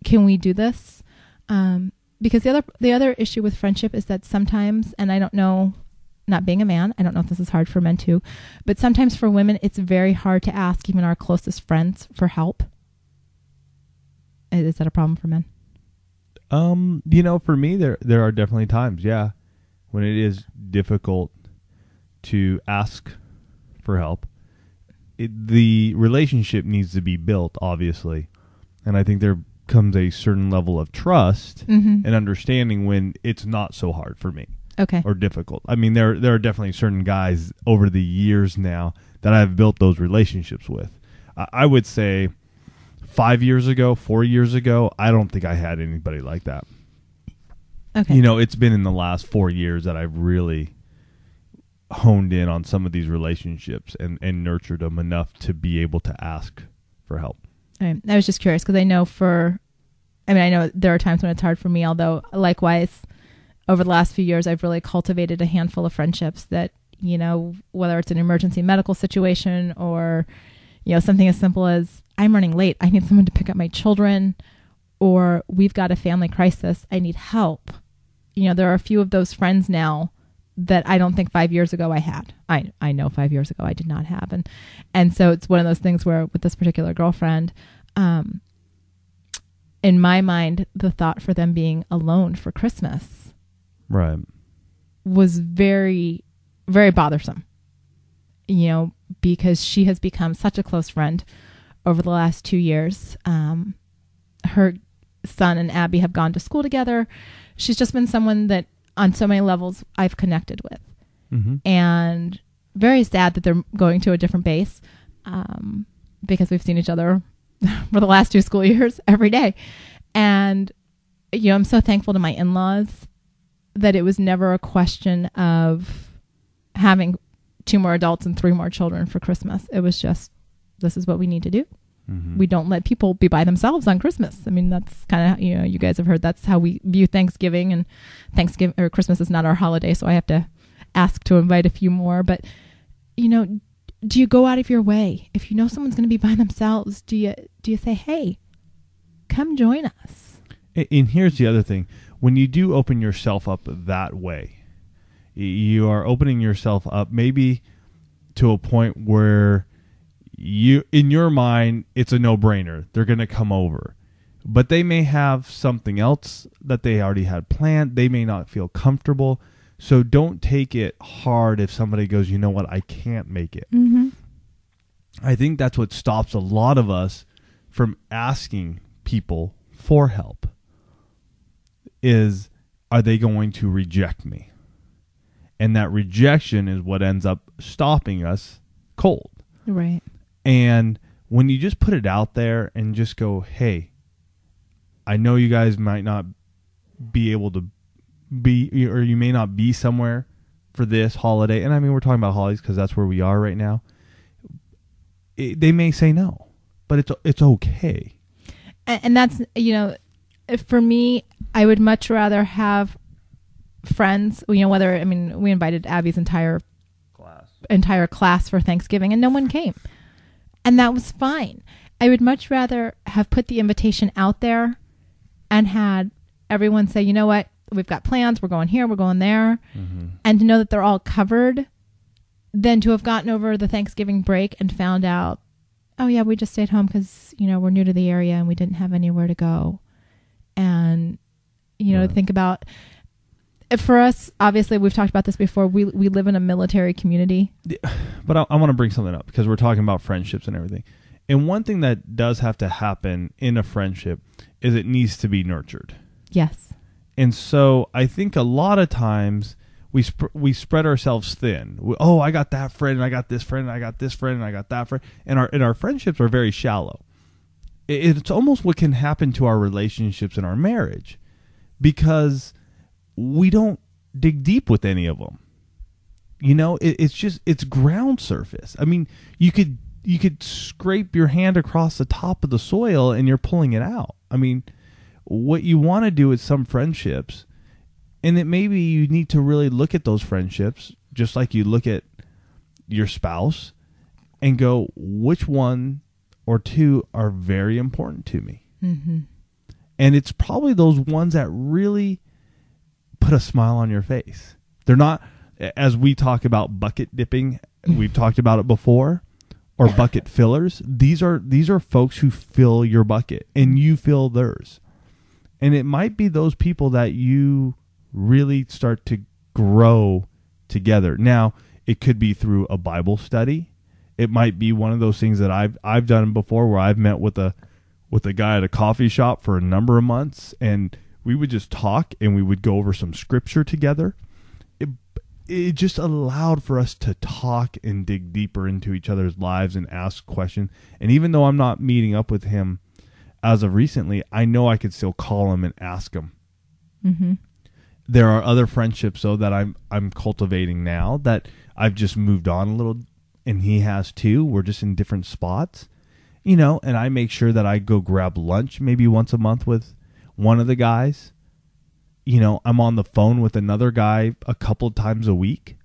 can we do this? Um, because the other, the other issue with friendship is that sometimes, and I don't know, not being a man, I don't know if this is hard for men too, but sometimes for women, it's very hard to ask even our closest friends for help. Is that a problem for men? Um, you know, for me, there there are definitely times, yeah, when it is difficult to ask for help. It, the relationship needs to be built, obviously, and I think there comes a certain level of trust Mm-hmm. and understanding when it's not so hard for me Okay. or difficult. I mean, there there are definitely certain guys over the years now that I've built those relationships with. I, I would say five years ago, four years ago, I don't think I had anybody like that. Okay. You know, it's been in the last four years that I've really honed in on some of these relationships and, and nurtured them enough to be able to ask for help. I was just curious because I know for, I mean, I know there are times when it's hard for me, although likewise, over the last few years, I've really cultivated a handful of friendships that, you know, whether it's an emergency medical situation or, you know, something as simple as I'm running late, I need someone to pick up my children, or we've got a family crisis, I need help. You know, there are a few of those friends now that I don't think five years ago I had. I I know five years ago I did not have, and and so it's one of those things where with this particular girlfriend, um, in my mind, the thought for them being alone for Christmas Right. was very very bothersome. You know, because she has become such a close friend over the last two years. Um, her son and Abby have gone to school together. She's just been someone that, on so many levels, I've connected with Mm-hmm. and very sad that they're going to a different base um, because we've seen each other for the last two school years every day. And, you know, I'm so thankful to my in laws that it was never a question of having two more adults and three more children for Christmas. It was just, this is what we need to do. Mm-hmm. We don't let people be by themselves on Christmas. I mean, that's kind of, you know, you guys have heard that's how we view Thanksgiving and Thanksgiving or Christmas is not our holiday. So I have to ask to invite a few more. But, you know, do you go out of your way? If you know someone's going to be by themselves, do you, do you say, hey, come join us? And here's the other thing: when you do open yourself up that way, you are opening yourself up maybe to a point where you, in your mind, it's a no-brainer. They're going to come over, but they may have something else that they already had planned. They may not feel comfortable. So don't take it hard if somebody goes, you know what, I can't make it. Mm-hmm. I think that's what stops a lot of us from asking people for help is are they going to reject me? And that rejection is what ends up stopping us cold. Right. And when you just put it out there and just go, "Hey, I know you guys might not be able to be or you may not be somewhere for this holiday. And I mean, we're talking about holidays because that's where we are right now. It, they may say no, but it's it's okay. and, and that's you know for me i would much rather have friends you know whether i mean we invited abby's entire Class. entire class for thanksgiving and no one came and that was fine. I would much rather have put the invitation out there and had everyone say you know what? We've got plans. We're going here. We're going there. Mm-hmm. And to know that they're all covered than to have gotten over the thanksgiving break and found out oh yeah we just stayed home because you know we're new to the area and we didn't have anywhere to go. And you know Right. think about for us obviously we've talked about this before we we live in a military community But I, I want to bring something up because we're talking about friendships and everything. And one thing that does have to happen in a friendship is it needs to be nurtured. yes And so I think a lot of times we sp- we spread ourselves thin. We- oh, I got that friend, and I got this friend, and I got this friend, and I got that friend, and our and our friendships are very shallow. It- It's almost what can happen to our relationships in our marriage, because we don't dig deep with any of them. You know, it, it's just it's ground surface. I mean, you could you could scrape your hand across the top of the soil and you're pulling it out. I mean, what you want to do with some friendships, and it maybe you need to really look at those friendships just like you look at your spouse and go, which one or two are very important to me? mm-hmm. and it's probably those ones that really put a smile on your face. They're not as we talk about bucket dipping, we've talked about it before, or bucket fillers. These are these are folks who fill your bucket and you fill theirs. And it might be those people that you really start to grow together. Now, it could be through a Bible study. It might be one of those things that I've I've done before where I've met with a with a guy at a coffee shop for a number of months and we would just talk and we would go over some scripture together it, it just allowed for us to talk and dig deeper into each other's lives and ask questions and even though i'm not meeting up with him as of recently i know i could still call him and ask him Mm-hmm. there are other friendships though that I'm I'm cultivating now that I've just moved on a little and he has too. We're just in different spots. You know, and I make sure that I go grab lunch maybe once a month with one of the guys. You know, I'm on the phone with another guy a couple times a week.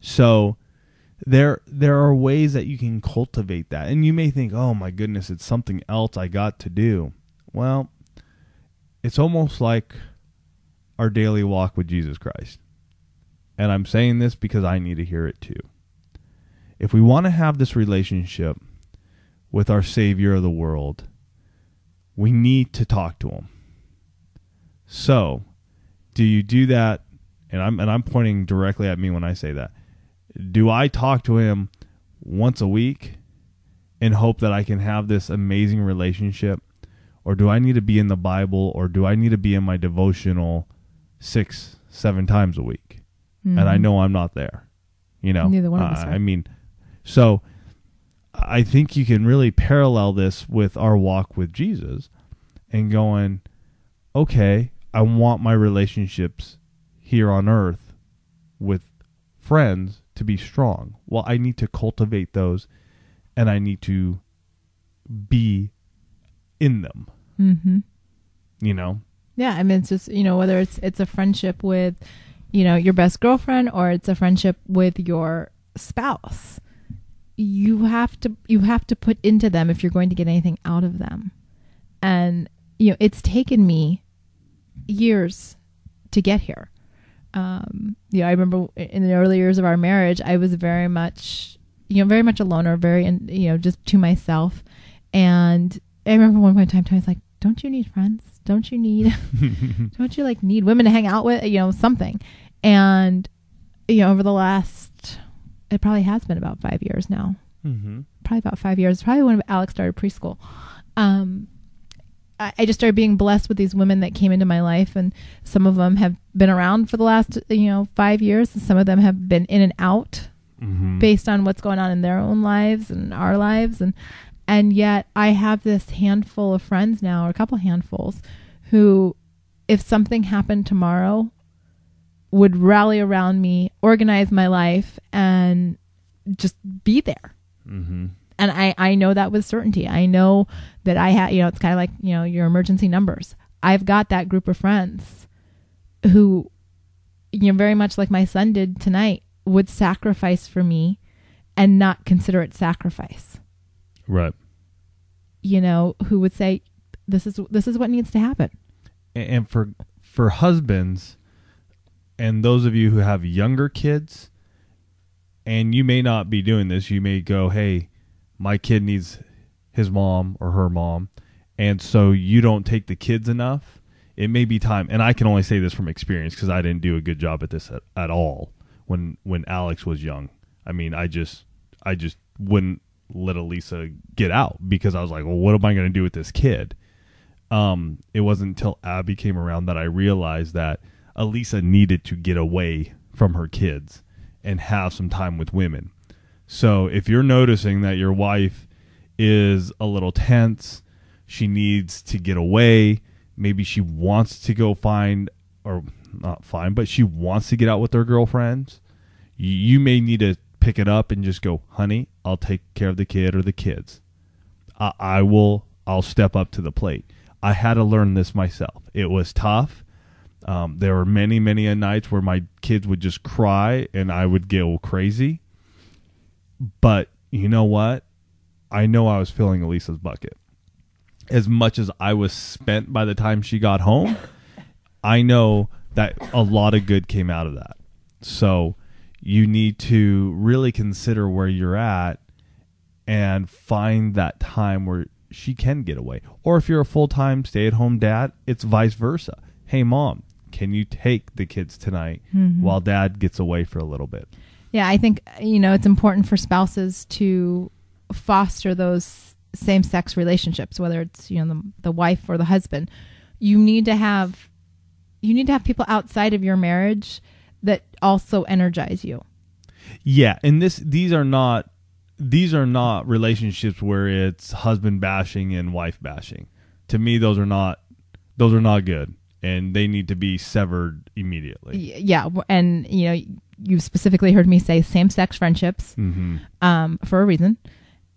So there there are ways that you can cultivate that. And you may think, "Oh my goodness, it's something else I got to do." Well, it's almost like our daily walk with Jesus Christ. And I'm saying this because I need to hear it too. If we want to have this relationship with our Savior of the world, we need to talk to Him. So, do you do that? And I'm and I'm pointing directly at me when I say that. Do I talk to Him once a week and hope that I can have this amazing relationship? Or do I need to be in the Bible or do I need to be in my devotional six, seven times a week? and I know I'm not there. You know, Mm-hmm. Neither one of us Uh, are. I mean, so I think you can really parallel this with our walk with Jesus, and going, okay, I want my relationships here on earth with friends to be strong. Well, I need to cultivate those, and I need to be in them. Mm-hmm. You know, Yeah, I mean, it's just you know whether it's it's a friendship with, you know, your best girlfriend or it's a friendship with your spouse. You have to you have to put into them if you're going to get anything out of them, and you know it's taken me years to get here. Um, you know, I remember in the early years of our marriage, I was very much, you know, very much a loner, very, in, you know, just to myself. And I remember one point in time, I was like, "Don't you need friends? Don't you need, don't you like need women to hang out with? You know, something." And you know, over the last, it probably has been about five years now. mm-hmm. Probably about five years. Probably when Alex started preschool. Um, I, I just started being blessed with these women that came into my life, and some of them have been around for the last, you know, five years, and some of them have been in and out Mm-hmm. based on what's going on in their own lives and our lives and and yet I have this handful of friends now or a couple handfuls who if something happened tomorrow would rally around me, organize my life, and just be there. Mm-hmm. And I, I know that with certainty. I know that I have, you know, it's kind of like, you know, your emergency numbers. I've got that group of friends who, you know, very much like my son did tonight, would sacrifice for me and not consider it sacrifice. Right. You know, who would say, this is this is what needs to happen. And for for husbands and those of you who have younger kids, and you may not be doing this, you may go, "Hey, my kid needs his mom or her mom," and so you don't take the kids enough. It may be time, and I can only say this from experience because I didn't do a good job at this at, at all when when Alex was young. I mean, I just I just wouldn't let Alisa get out because I was like, well, what am I going to do with this kid? Um, it wasn't until Abby came around that I realized that Alisa needed to get away from her kids and have some time with women. So if you're noticing that your wife is a little tense, she needs to get away, maybe she wants to go find or not find, but she wants to get out with her girlfriends, you, may need to pick it up and just go, "Honey, I'll take care of the kid or the kids. I, I will I'll step up to the plate." I had to learn this myself. It was tough. Um, there were many, many nights where my kids would just cry and I would go crazy. But you know what? I know I was filling Alisa's bucket. As much as I was spent by the time she got home, I know that a lot of good came out of that. So you need to really consider where you're at and find that time where she can get away. Or if you're a full time stay at home dad, it's vice versa. Hey, mom, can you take the kids tonight mm-hmm. while dad gets away for a little bit? Yeah, I think you know it's important for spouses to foster those same-sex relationships, whether it's you know the, the wife or the husband. You need to have you need to have people outside of your marriage that also energize you. Yeah, and this these are not these are not relationships where it's husband bashing and wife bashing. To me, those are not those are not good, and they need to be severed immediately. Yeah, and you know you specifically heard me say same-sex friendships hmm um, for a reason,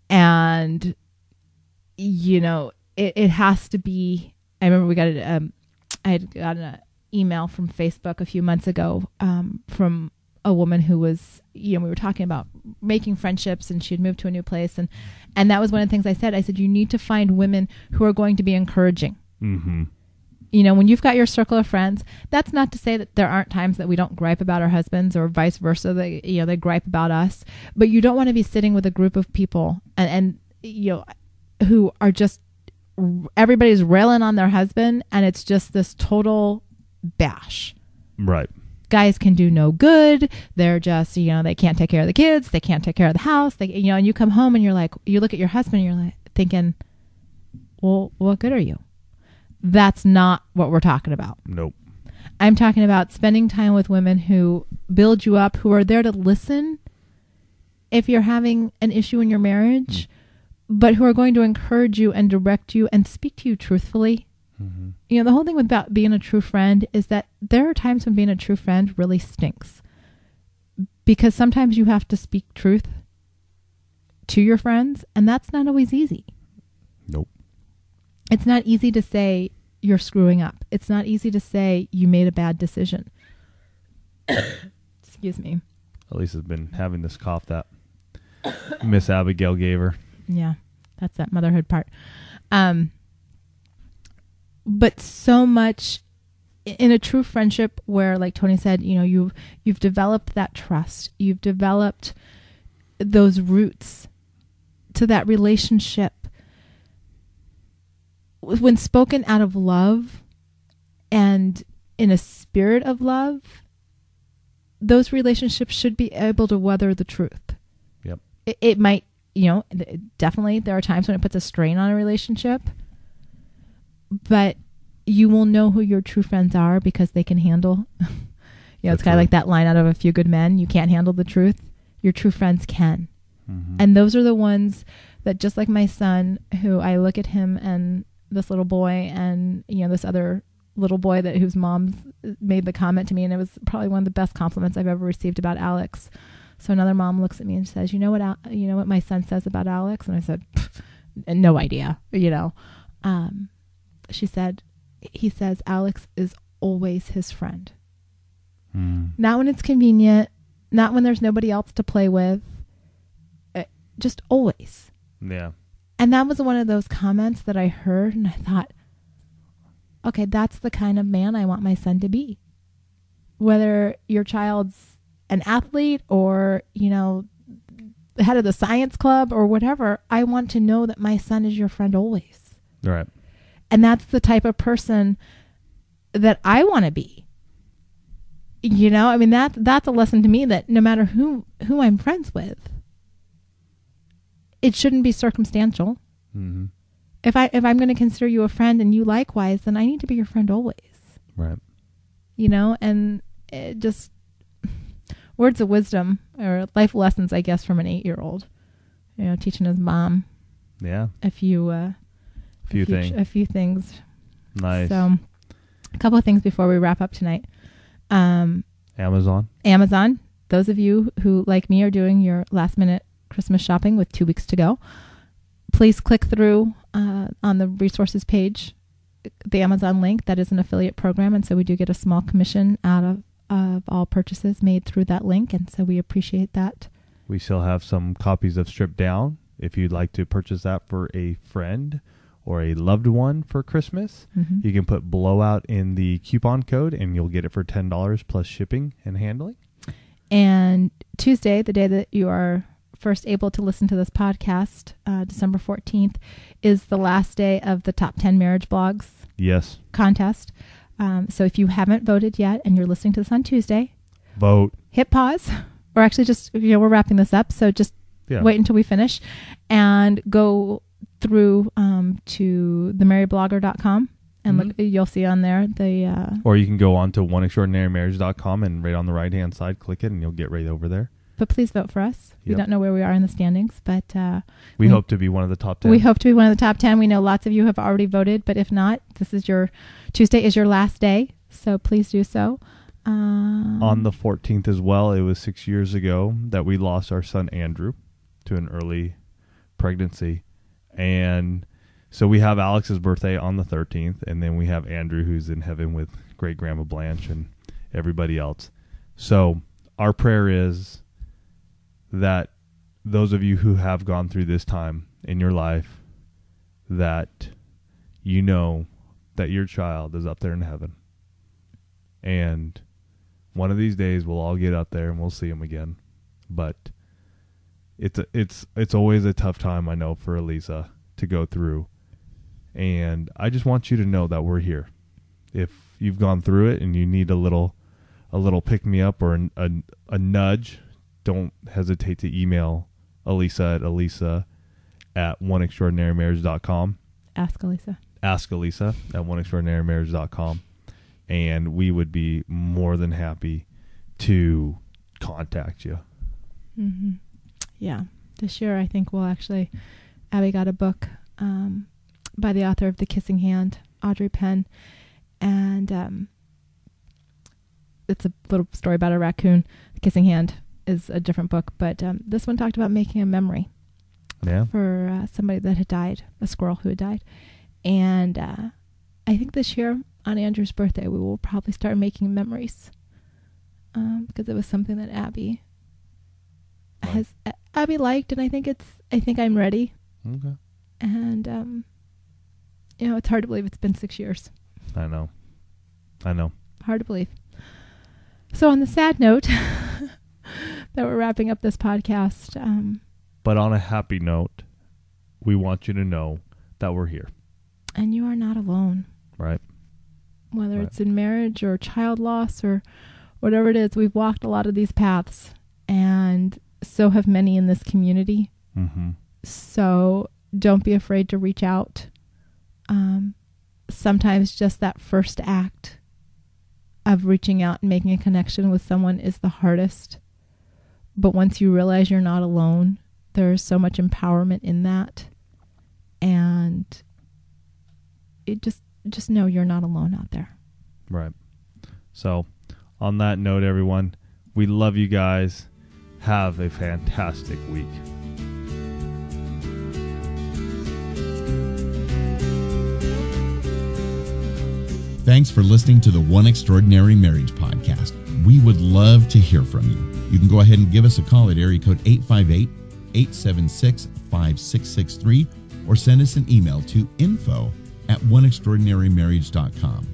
and you know it, it has to be. I remember we got it. Um, I had gotten an email from Facebook a few months ago um, from a woman who was, you know, we were talking about making friendships, and she had moved to a new place, and and that was one of the things I said. I said you need to find women who are going to be encouraging hmm you know, when you've got your circle of friends, that's not to say that there aren't times that we don't gripe about our husbands or vice versa. They, you know, they gripe about us, but you don't want to be sitting with a group of people and, and, you know, who are just, everybody's railing on their husband and it's just this total bash. Right. Guys can do no good. They're just, you know, they can't take care of the kids. They can't take care of the house. They, you know, and you come home and you're like, you look at your husband and you're like thinking, well, what good are you? That's not what we're talking about. Nope. I'm talking about spending time with women who build you up, who are there to listen if you're having an issue in your marriage, mm-hmm. but who are going to encourage you and direct you and speak to you truthfully. Mm-hmm. You know, the whole thing about being a true friend is that there are times when being a true friend really stinks. Because sometimes you have to speak truth to your friends, and that's not always easy Nope. It's not easy to say you're screwing up. It's not easy to say you made a bad decision. Excuse me. Alisa's been having this cough that Miss Abigail gave her. Yeah, that's that motherhood part. Um, but so much in a true friendship where, like Tony said, you know, you've you've developed that trust. You've developed those roots to that relationship. When spoken out of love and in a spirit of love, those relationships should be able to weather the truth. Yep. It, it might, you know, definitely there are times when it puts a strain on a relationship, but you will know who your true friends are because they can handle. you know, it's kind of right. like that line out of A Few Good Men. You can't handle the truth. Your true friends can. Mhm. And those are the ones that, just like my son, who I look at him and this little boy and, you know, this other little boy that whose mom made the comment to me, and it was probably one of the best compliments I've ever received about Alex. So another mom looks at me and says, "You know what? Al- you know what my son says about Alex?" And I said, "No idea." You know, um, she said, "He says Alex is always his friend. Mm. Not when it's convenient, not when there's nobody else to play with, uh, just always." Yeah. And that was one of those comments that I heard, and I thought, okay, that's the kind of man I want my son to be. Whether your child's an athlete or, you know, the head of the science club or whatever, I want to know that my son is your friend always. Right. And that's the type of person that I want to be. You know, I mean that that's a lesson to me that no matter who who I'm friends with, it shouldn't be circumstantial hmm if I if I'm going to consider you a friend and you likewise, then I need to be your friend always. Right. You know, and it just words of wisdom or life lessons, I guess, from an eight year old. You know, teaching his mom Yeah. a few uh, a few, things. a few things. Nice. So, a couple of things before we wrap up tonight. Um, Amazon. Amazon. Those of you who, like me, are doing your last minute Christmas shopping with two weeks to go, please click through uh, on the resources page, the Amazon link. That is an affiliate program, and so we do get a small commission out of of all purchases made through that link, and so we appreciate that. We still have some copies of Stripped Down. If you'd like to purchase that for a friend or a loved one for Christmas, Mhm. you can put blowout in the coupon code and you'll get it for $10 plus shipping and handling. And Tuesday, the day that you are first able to listen to this podcast, uh, December 14th, is the last day of the top 10 marriage blogs Yes. contest. Um, so if you haven't voted yet and you're listening to this on Tuesday, Vote. hit pause, or actually just, you know, we're wrapping this up. So just Yeah. wait until we finish and go through um, to themarryblogger.com and look, you'll see on there the, uh, Or you can go on to oneextraordinarymarriage.com and right on the right hand side, click it and you'll get right over there. But please vote for us. We don't know where we are in the standings, but, uh, We We- hope to be one of the top 10. We hope to be one of the top 10. We know lots of you have already voted, but if not, this is your Tuesday is your last day. So please do so. Um, on the 14th as well, it was six years ago that we lost our son Andrew to an early pregnancy. And so we have Alex's birthday on the 13th, and then we have Andrew who's in heaven with great grandma Blanche and everybody else. So our prayer is that those of you who have gone through this time in your life, that you know that your child is up there in heaven. And one of these days we'll all get up there and we'll see him again. But it's a, it's it's always a tough time I know for Alisa to go through. And I just want you to know that we're here. If you've gone through it and you need a little a little pick me up or an, a a nudge, don't hesitate to email Alisa at Alisa at oneextraordinarymarriage.com. ask Alisa. Ask Alisa at oneextraordinarymarriage.com and we would be more than happy to contact you. hmm Yeah. This year, I think we'll actually, Abby got a book um, by the author of The Kissing Hand, Audrey Penn. And um, it's a little story about a raccoon. The Kissing Hand is a different book, but um, this one talked about making a memory. Yeah. for uh, somebody that had died, a squirrel who had died. And uh, I think this year on Andrew's birthday, we will probably start making memories um, because it was something that Abby Right. has A- Abby liked, and I think it's I think I'm ready. Okay. And um, you know, it's hard to believe it's been six years. I know. I know. Hard to believe. So on the sad note that we're wrapping up this podcast, um, But on a happy note, we want you to know that we're here, and you are not alone. right? whether Right. it's in marriage or child loss or whatever it is, we've walked a lot of these paths, and so have many in this community. Mm-hmm. So don't be afraid to reach out. Um, sometimes just that first act of reaching out and making a connection with someone is the hardest. But once you realize you're not alone, there's so much empowerment in that. And it just just know you're not alone out there. Right. So, on that note, everyone, we love you guys. Have a fantastic week. Thanks for listening to the One Extraordinary Marriage podcast. We would love to hear from you. You can go ahead and give us a call at area code 858 876 5663 or send us an email to info at oneextraordinarymarriage.com.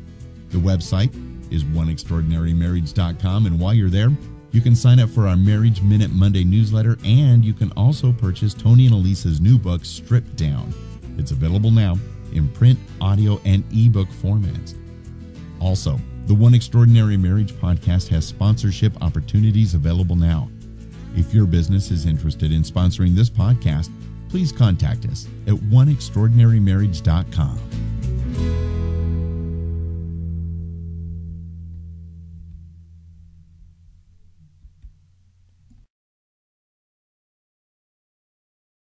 The website is oneextraordinarymarriage.com, and while you're there, you can sign up for our Marriage Minute Monday newsletter, and you can also purchase Tony and Alisa's new book, Stripped Down. It's available now in print, audio, and ebook formats. Also, the One Extraordinary Marriage podcast has sponsorship opportunities available now. If your business is interested in sponsoring this podcast, please contact us at oneextraordinarymarriage.com.